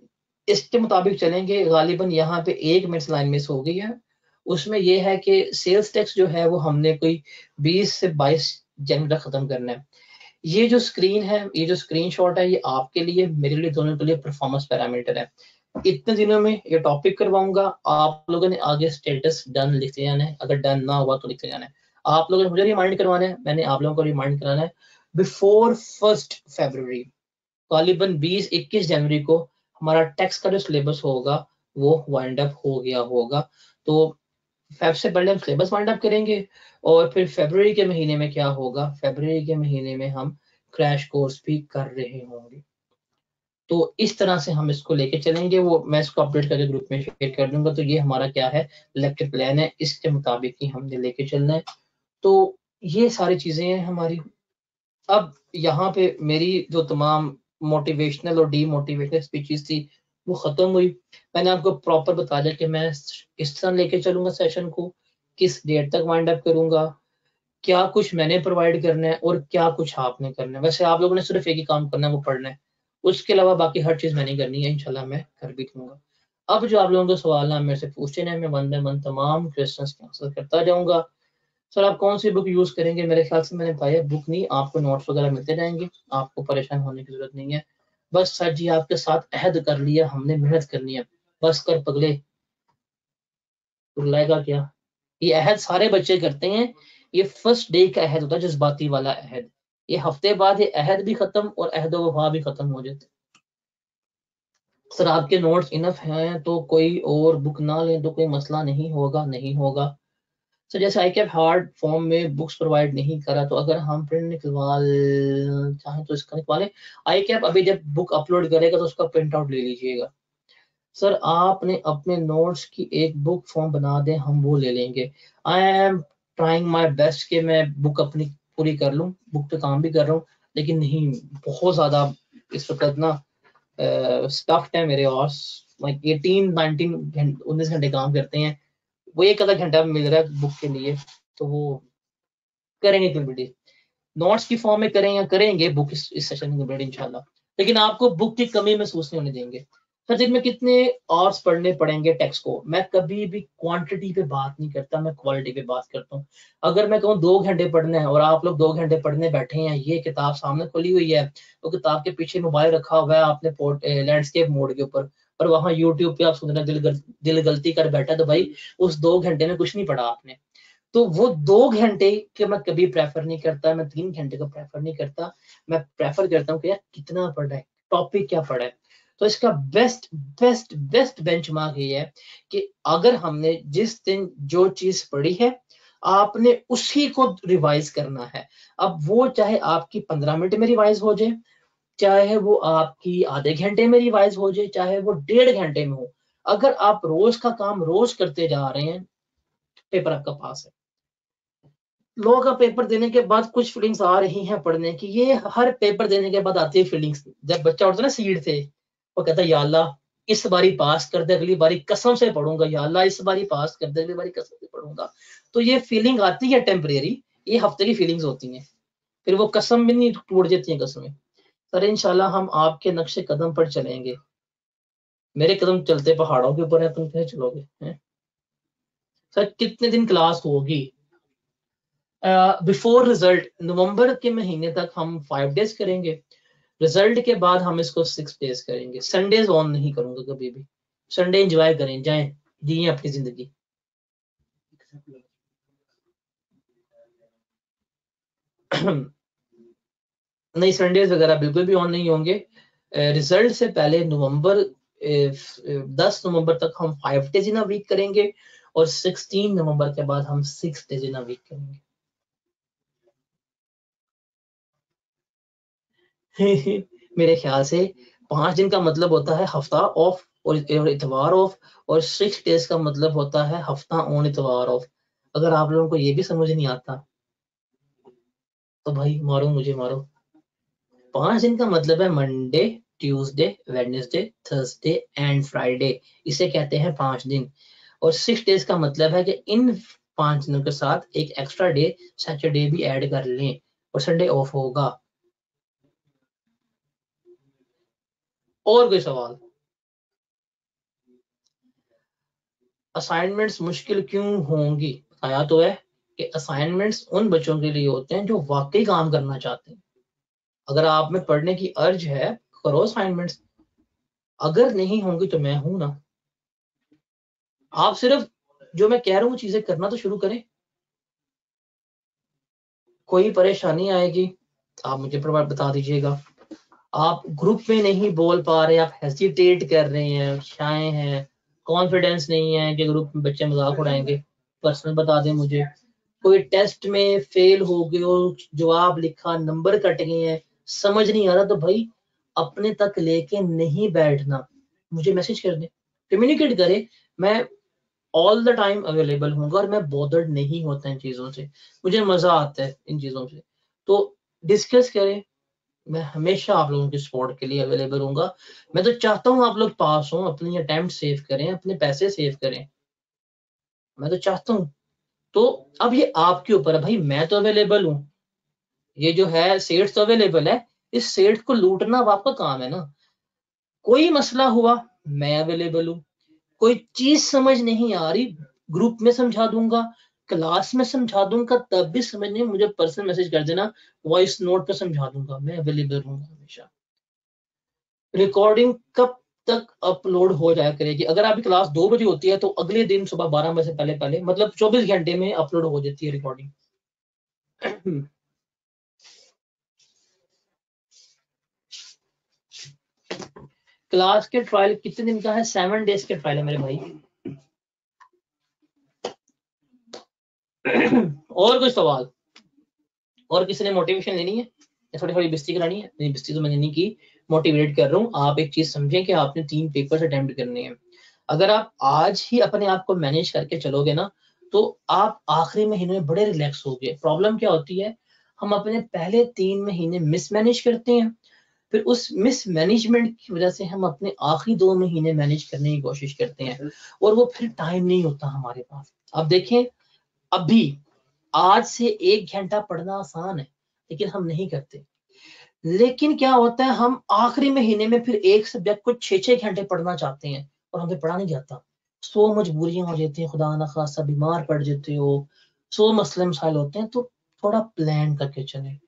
इसके मुताबिक चलेंगे, गालिबन यहाँ पे एक मिनट लाइन मिस हो गई है। उसमें ये है कि सेल्स टैक्स जो है, वो हमने कोई 20 से 22 जनवरी तक खत्म करना है। ये जो स्क्रीन है, ये जो स्क्रीन शॉट है, ये आपके लिए, मेरे लिए, दोनों के लिए परफॉर्मेंस पैरामीटर है। इतने दिनों में ये टॉपिक करवाऊँगा, आप लोगों ने आगे स्टेटस डन लिखते जाना है। अगर डन ना हुआ तो लिखते जाना है। आप लोगों ने मुझे रिमाइंड करवाना है, मैंने आप लोगों को रिमाइंड कराना है। बिफोर फ़र्स्ट फेबर गालिबन 20-21 जनवरी को हमारा टैक्स का जो सिलेबस होगा, वो वाइंड अप हो गया होगा। तो फेब से पहले हम सिलेबस वाइंड अप करेंगे और फिर फेबर के महीने में क्या होगा? फेबर के महीने में हम क्रैश कोर्स भी कर रहे होंगे। तो इस तरह से हम इसको लेके चलेंगे, वो मैं इसको अपडेट करके ग्रुप में शेयर कर दूँगा। तो ये हमारा क्या है? लेक्चर प्लान है, इसके मुताबिक ही हमने लेके चलना है। तो ये सारी चीज़ें हैं हमारी। अब यहाँ पे मेरी जो तमाम मोटिवेशनल और डीमोटिवेशनल स्पीचेस थी, वो खत्म हुई। मैंने आपको प्रॉपर बता दिया कि मैं किस तरह लेके चलूँगा सेशन को, किस डेट तक वाइंड अप करूँगा, क्या कुछ मैंने प्रोवाइड करना है और क्या कुछ आपने करना है। वैसे आप लोगों ने सिर्फ़ एक ही काम करना है, वो पढ़ना है। उसके अलावा बाकी हर चीज़ मैंने करनी है, इंशाल्लाह मैं कर भी दूँगा। अब जो आप लोगों को सवाल है मेरे से पूछते हैं, मैं वन बाय वन तमाम क्वेश्चन आंसर करता जाऊँगा। सर आप कौन सी बुक यूज़ करेंगे? मेरे ख्याल से मैंने बताया बुक नहीं, आपको नोट्स वगैरह मिलते जाएँगे, आपको परेशान होने की ज़रूरत नहीं है। बस सर जी, आपके साथ अहद कर लिया, हमने मेहनत करनी है। बस कर पगले। रुलाएगा क्या? ये अहद सारे बच्चे करते हैं। ये फ़र्स्ट डे का अहद होता है, जज्बाती वाला अहद। ये हफ़्ते बाद ये अहद भी खत्म और अहद वफा भी खत्म हो जाते सर, आपके नोट्स इनफ हैं तो कोई और बुक ना लें तो कोई मसला नहीं होगा नहीं होगा। सो जैसे आई कैप हार्ड फॉर्म में बुक्स प्रोवाइड नहीं करा तो अगर हम प्रिंट निकलवा चाहें तो इसका निकलवा लें आई कैप अभी जब बुक अपलोड करेगा तो उसका प्रिंट आउट ले लीजिएगा। सर आपने अपने नोट्स की एक बुक फॉर्म बना दें, हम वो ले लेंगे। I am trying my best कि मैं बुक अपनी पूरी कर लूँ बुक पे काम भी कर रहा हूँ, लेकिन नहीं, बहुत ज़्यादा इस वक्त ना स्टफ्ड है मेरे और लाइक एटीन नाइनटीन उन्नीस घंटे काम करते हैं। वो एक आधा घंटा मिल रहा है बुक के लिए तो वो करेंगे कंप्लीट नोट्स की फॉर्म में करें या करेंगे बुक इस, इस सेशन में कंप्लीट इंशाल्लाह। लेकिन आपको बुक की कमी महसूस नहीं होने देंगे। सर दिन में कितने आवर्स पढ़ने पड़ेंगे टेक्स्ट को। मैं कभी भी क्वांटिटी पे बात नहीं करता मैं क्वालिटी पे बात करता हूँ। अगर मैं कहूँ दो घंटे पढ़ने हैं और आप लोग दो घंटे पढ़ने बैठे हैं ये किताब सामने खुली हुई है वो तो किताब के पीछे मोबाइल रखा हुआ है आपने लैंडस्केप मोड के ऊपर। और वहाँ यूट्यूब पे आप सुन रहे दिल गल, दिल गलती कर बैठा तो भाई उस दो घंटे में कुछ नहीं पढ़ा आपने। तो वो दो घंटे के मैं कभी प्रेफर नहीं करता मैं तीन घंटे का प्रेफर नहीं करता। मैं प्रेफर करता हूँ कि यार कितना पढ़ा है टॉपिक क्या पढ़ा है। तो इसका best best best benchmark ये है कि अगर हमने जिस दिन जो चीज़ पढ़ी है आपने उसी को रिवाइज करना है। अब वो चाहे आपकी पंद्रह मिनट में रिवाइज हो जाए चाहे वो आपकी आधे घंटे में रिवाइज हो जाए, चाहे वो डेढ़ घंटे में हो, अगर आप रोज का काम रोज करते जा रहे हैं पेपर आपका पास है। लॉ का पेपर देने के बाद कुछ फीलिंग्स आ रही हैं पढ़ने की, ये हर पेपर देने के बाद आती है फीलिंग्स जब बच्चा उठता ना सीट से, वो कहता है अल्लाह, इस बारी पास कर दे, अगली बारी कसम से पढ़ूँगा, या इस बारी पास कर दे, अगली बारी कसम से पढ़ूँगा। तो ये फीलिंग आती है टेम्परेरी ये हफ़्ते की फीलिंग्स होती हैं। फिर वो कसम भी नहीं टूट जाती हैं कसमें। सर इंशाल्लाह हम आपके नक्शे कदम पर चलेंगे। मेरे कदम चलते पहाड़ों के ऊपर है, तुम कैसे चलोगे सर, कितने दिन क्लास होगी? बिफोर रिज़ल्ट नवंबर के महीने तक हम फाइव डेज़ करेंगे। रिज़ल्ट के बाद हम इसको सिक्स डेज़ करेंगे। संडेज ऑन नहीं करूँगा कभी भी। संडे इंजॉय करें, जाए, जिए अपनी ज़िंदगी। नहीं संडेज वगैरह बिल्कुल भी ऑन नहीं होंगे। रिज़ल्ट से पहले नवंबर दस नवंबर तक हम five days in a week करेंगे और सिक्सटीन नवंबर के बाद हम six days in a week करेंगे। मेरे ख्याल से पाँच दिन का मतलब होता है हफ़्ता ऑफ़ और इतवार ऑफ़ और सिक्स डेज़ का मतलब होता है हफ़्ता ऑन इतवार ऑफ़ अगर आप लोगों को ये भी समझ नहीं आता तो भाई मारो, मुझे मारो। पाँच दिन का मतलब है Monday Tuesday Wednesday Thursday and Friday इसे कहते हैं पाँच दिन। और सिक्स डेज़ का मतलब है कि इन पाँच दिनों के साथ एक एक्स्ट्रा डे सैटरडे भी ऐड कर लें और संडे ऑफ़ होगा। और कोई सवाल? असाइनमेंट्स मुश्किल क्यों होंगी? बताया तो है कि असाइनमेंट्स उन बच्चों के लिए होते हैं जो वाकई काम करना चाहते हैं। अगर आप में पढ़ने की अर्ज़ है, करो असाइनमेंट्स अगर नहीं होंगी तो मैं हूँ ना। आप सिर्फ़ जो मैं कह रहा हूँ, चीज़ें करना तो शुरू करें। कोई परेशानी आएगी, आप मुझे बता दीजिएगा। आप ग्रुप में नहीं बोल पा रहे, आप हेजिटेट कर रहे हैं, शाये हैं कॉन्फिडेंस नहीं है कि ग्रुप में बच्चे मज़ाक उड़ाएँगे। पर्सनल बता दें मुझे। कोई टेस्ट में फेल हो गए जवाब लिखा नंबर कट गए हैं समझ नहीं आ रहा तो भाई अपने तक लेके नहीं बैठना। मुझे मैसेज कर दे कम्युनिकेट करे, मैं ऑल द टाइम अवेलेबल हूँ और मैं बॉदर्ड नहीं होता इन चीज़ों से। मुझे मज़ा आता है इन चीज़ों से। तो डिस्कस करें, मैं हमेशा आप लोगों की सपोर्ट के लिए अवेलेबल हूँ मैं तो चाहता हूँ आप लोग पास हो, अपनी अटेम्प्ट सेव करें, अपने पैसे सेव करें। मैं तो चाहता हूँ। तो अब ये आपके ऊपर है, भाई मैं तो अवेलेबल हूँ। ये जो है सेठ तो अवेलेबल है, इस सेठ को लूटना आपका काम है ना। कोई मसला हुआ, मैं अवेलेबल हूँ। कोई चीज़ समझ नहीं आ रही ग्रुप में समझा दूँगा क्लास में समझा दूँगा, तब भी समझ नहीं, मुझे पर्सनल मैसेज कर देना वॉइस नोट पे समझा दूँगा, मैं अवेलेबल रहूँगा हमेशा। रिकॉर्डिंग कब तक अपलोड हो जाया करेगी? अगर आपकी क्लास दो बजे होती है तो अगले दिन सुबह बारह बजे से पहले पहले मतलब चौबीस घंटे में अपलोड हो जाती है रिकॉर्डिंग क्लास के ट्रायल कितने दिन का है? सेवन डेज़ के ट्रायल है मेरे भाई। और कोई सवाल? और किसी ने मोटिवेशन लेनी है? थोड़ी थोड़ी बिस्ती करानी है? नहीं, बिस्ती तो मैंने नहीं की। मोटिवेट कर रहा हूँ। आप एक चीज़ समझें कि आपने तीन पेपर अटेम्प्ट करने हैं। अगर आप आज ही अपने आप को मैनेज करके चलोगे ना तो आप आखिरी महीने में बड़े रिलैक्स हो गए प्रॉब्लम क्या होती है? हम अपने पहले तीन महीने मिसमैनेज करते हैं। फिर उस मिसमैनेजमेंट की वजह से हम अपने आखिरी दो महीने मैनेज करने की कोशिश करते हैं। और वो फिर टाइम नहीं होता हमारे पास। अब देखें, अभी आज से एक घंटा पढ़ना आसान है, लेकिन हम नहीं करते। लेकिन क्या होता है, हम आखिरी महीने में फिर एक सब्जेक्ट को छह छह घंटे पढ़ना चाहते हैं, और हमें पढ़ा नहीं जाता। सो मजबूरियाँ हो जाती हैं, खुदा ना खासा बीमार पड़ जाते हो। सो मसले मसाइल होते हैं तो थोड़ा प्लान करके चले।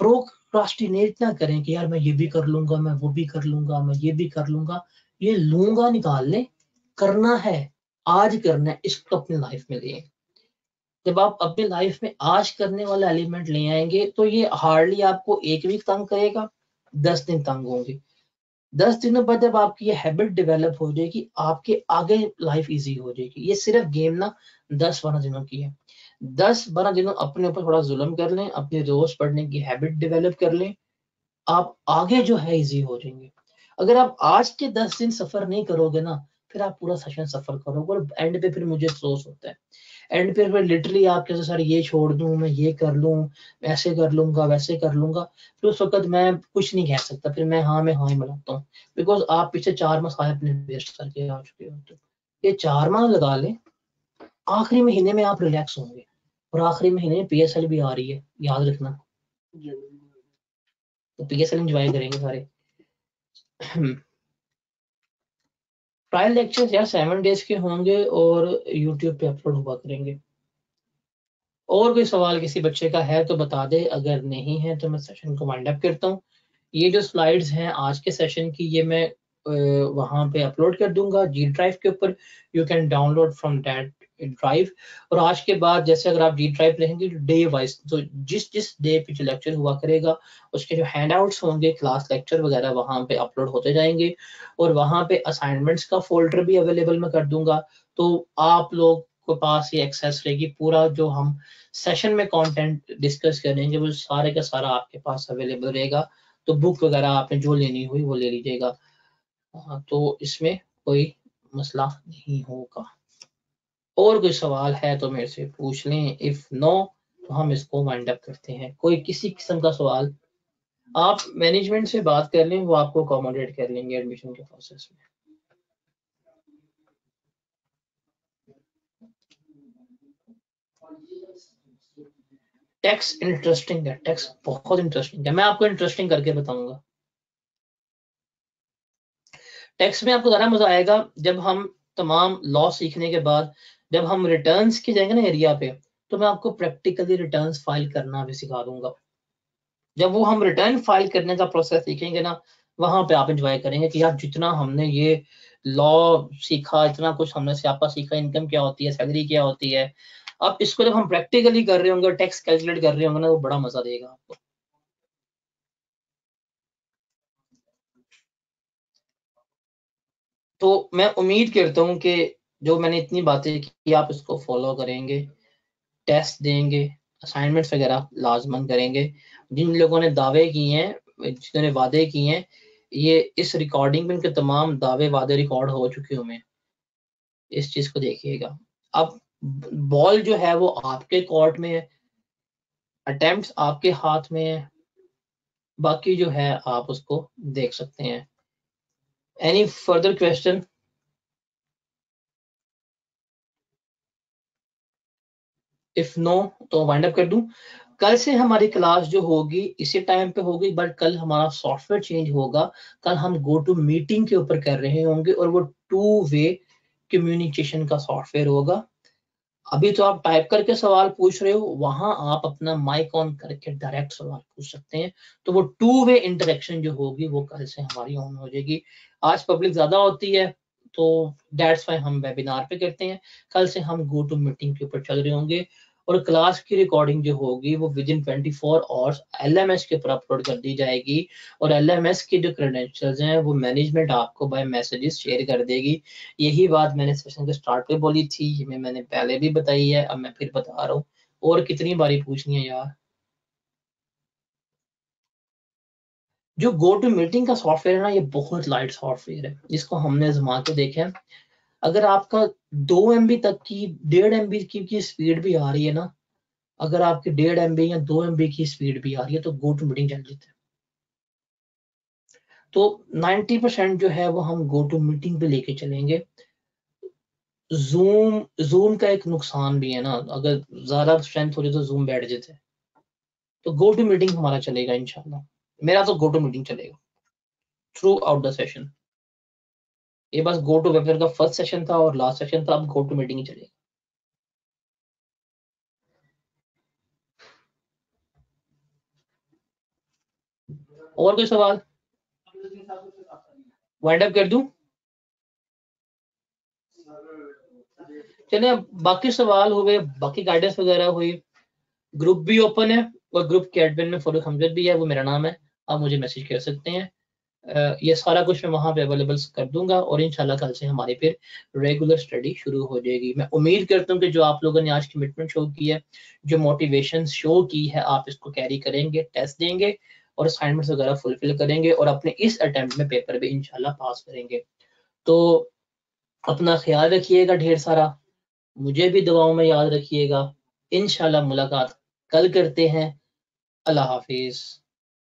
प्रोक्रास्टिनेट ना करें कि यार मैं ये भी कर लूँगा, मैं वो भी कर लूँगा, मैं ये भी कर लूँगा। ये लूँगा निकाल ले करना है, आज करना है, इसको अपनी लाइफ में लें। जब आप अपनी लाइफ में आज करने वाला एलिमेंट ले आएँगे तो ये हार्डली आपको एक वीक तंग करेगा, दस दिन तंग होंगे। दस दिनों बाद जब आपकी ये हैबिट डेवलप हो जाएगी, आपके आगे लाइफ इजी हो जाएगी। ये सिर्फ़ गेम ना, दस बारह दिनों की है। दस बारह दिनों अपने ऊपर थोड़ा जुल्म कर लें, अपनी रोज पढ़ने की हैबिट डेवलप कर लें, आप आगे जो है इजी हो जाएँगे। अगर आप आज के दस दिन सफ़र नहीं करोगे ना, फिर आप पूरा सेशन सफ़र करोगे और एंड पे फिर मुझे अफसोस होता है। एंड पे फिर लिटरली आप कैसे सर, ये छोड़ दूँ, मैं ये कर लूँ, ऐसे कर लूँगा, वैसे कर लूँगा। फिर उस वक्त मैं कुछ नहीं कह सकता, फिर मैं हाँ मैं हाँ ही मिलाता हूँ। बिकॉज़ आप पीछे चार माह सारे अपने वेस्ट करके आ चुके हो। तो ये चार माह लगा लें, आखिरी महीने में आप रिलैक्स होंगे। और आखिरी महीने में पीएसएल भी आ रही है, याद रखना। तो पीएसएल एंजॉय करेंगे सारे। ट्रायल लेक्चर्स यार सेवन डेज़ के होंगे और यूट्यूब पे अपलोड हुआ करेंगे। और कोई सवाल किसी बच्चे का है तो बता दे, अगर नहीं है तो मैं सेशन को वाइंड अप करता हूँ। ये जो स्लाइड्स हैं आज के सेशन की, ये मैं वहाँ पे अपलोड कर दूँगा। जी ड्राइव के ऊपर you can download from that drive और आज के बाद जैसे अगर आप डी ड्राइव लेंगे डे वाइज तो जिस जिस डे पे जो लेक्चर हुआ करेगा, उसके जो हैंड आउट्स होंगे क्लास लेक्चर वगैरह वहाँ पे अपलोड होते जाएँगे। और वहाँ पे असाइनमेंट्स का फोल्डर भी अवेलेबल मैं कर दूँगा। तो आप लोग के पास ये एक्सेस रहेगी। पूरा जो हम सेशन में कंटेंट डिस्कस करेंगे, वो सारे का सारा आपके पास अवेलेबल रहेगा। तो बुक वगैरह आपने जो लेनी हुई, वो ले लीजिएगा। तो इसमें कोई मसला नहीं होगा। और कोई सवाल है तो मेरे से पूछ लें। इफ़ नो तो हम इसको वाइंड अप करते हैं। कोई किसी किस्म का सवाल, आप मैनेजमेंट से बात कर लें, वो आपको अकोमोडेट कर लेंगे एडमिशन के प्रोसेस में। टैक्स इंटरेस्टिंग है। टैक्स बहुत इंटरेस्टिंग है। मैं आपको इंटरेस्टिंग करके बताऊँगा। टैक्स में आपको ज़्यादा मज़ा आएगा जब हम तमाम लॉ सीखने के बाद जब हम रिटर्न्स के जाएँगे ना एरिया पे तो मैं आपको प्रैक्टिकली रिटर्न्स फ़ाइल करना भी सिखा दूँगा। जब वो हम रिटर्न फ़ाइल करने का प्रोसेस सीखेंगे ना, वहाँ पे आप इंजॉय करेंगे कि यार जितना हमने ये लॉ सीखा, इतना कुछ हमने स्यापा सीखा इनकम क्या होती है सैलरी क्या होती है। अब इसको जब हम प्रैक्टिकली कर रहे होंगे टैक्स कैलकुलेट कर रहे होंगे ना, वो बड़ा मज़ा देगा आपको। तो मैं उम्मीद करता हूँ कि जो मैंने इतनी बातें की आप इसको फॉलो करेंगे टेस्ट देंगे असाइनमेंट्स वगैरह लाजमन करेंगे। जिन लोगों ने दावे किए हैं, जिन्होंने वादे किए हैं, ये इस रिकॉर्डिंग में इनके तमाम दावे वादे रिकॉर्ड हो चुके हुए इस चीज़ को देखिएगा। अब बॉल जो है, वो आपके कोर्ट में है। अटेम्प्ट आपके हाथ में है। बाकी जो है, आप उसको देख सकते हैं। Any further question if no तो वाइंड अप कर दूँ। कल से हमारी क्लास जो होगी, इसी टाइम पे होगी बट कल हमारा सॉफ्टवेयर चेंज होगा। कल हम गो टू मीटिंग के ऊपर कर रहे होंगे, और वो टू वे कम्युनिकेशन का सॉफ्टवेयर होगा। अभी तो आप टाइप करके सवाल पूछ रहे हो, वहाँ आप अपना माइक ऑन करके डायरेक्ट सवाल पूछ सकते हैं। तो वो टू वे इंटरेक्शन जो होगी, वो कल से हमारी ऑन हो जाएगी। आज पब्लिक ज़्यादा होती है तो डेट्स वाई हम वेबिनार पे करते हैं। कल से हम गो टू मीटिंग के ऊपर चल रहे होंगे और क्लास की रिकॉर्डिंग जो होगी वो within twenty four hours L M S के ऊपर अपलोड कर दी जाएगी और एल एम एस के जो क्रेडेंशियल्स हैं वो मैनेजमेंट आपको बाय मैसेजेस शेयर कर देगी। यही बात मैंने सेशन के स्टार्ट पे बोली थी, ये मैंने पहले भी बताई है, अब मैं फिर बता रहा हूँ। और कितनी बारी पूछनी है यार? जो गो टू मीटिंग का सॉफ्टवेयर है ना ये बहुत लाइट सॉफ्टवेयर है जिसको हमने आजमा के देखे अगर आपका दो एम तक की डेढ़ एम की, की स्पीड भी आ रही है ना अगर आपकी डेढ़ एम या दो एम की स्पीड भी आ रही है तो गो टू मीटिंग चल हैं। तो 90 परसेंट जो है वो हम गो टू मीटिंग पे लेके चलेंगे। जूम जूम का एक नुकसान भी है ना अगर ज़्यादा स्ट्रेंथ हो जाए तो जूम बैठ जाते तो गो टू मीटिंग हमारा चलेगा इनशाला मेरा तो गो टू मीटिंग चलेगा। थ्रू आउट द सेशन ये बस गो टू वेबिनार का फ़र्स्ट सेशन था और लास्ट सेशन था, अब गो टू मीटिंग ही चलेगा। और कोई सवाल? वाइंड अप कर दूँ? चलिए बाकी सवाल हुए बाकी गाइडेंस वगैरह हुई ग्रुप भी ओपन है और ग्रुप के एडमिन में फरूख हमजद भी है, वो मेरा नाम है। आप मुझे मैसेज कर सकते हैं। ये सारा कुछ मैं वहाँ पे अवेलेबल कर दूँगा और इनशाला कल से हमारी फिर रेगुलर स्टडी शुरू हो जाएगी। मैं उम्मीद करता हूँ कि जो आप लोगों ने आज कमिटमेंट शो की है, जो मोटिवेशन शो की है, आप इसको कैरी करेंगे टेस्ट देंगे और असाइनमेंट्स वगैरह फुलफिल करेंगे और अपने इस अटेम्प्ट में पेपर भी इनशाला पास करेंगे। तो अपना ख्याल रखिएगा ढेर सारा। मुझे भी दुआओं में याद रखिएगा। इनशाला मुलाकात कल करते हैं। अल्लाह हाफिज़।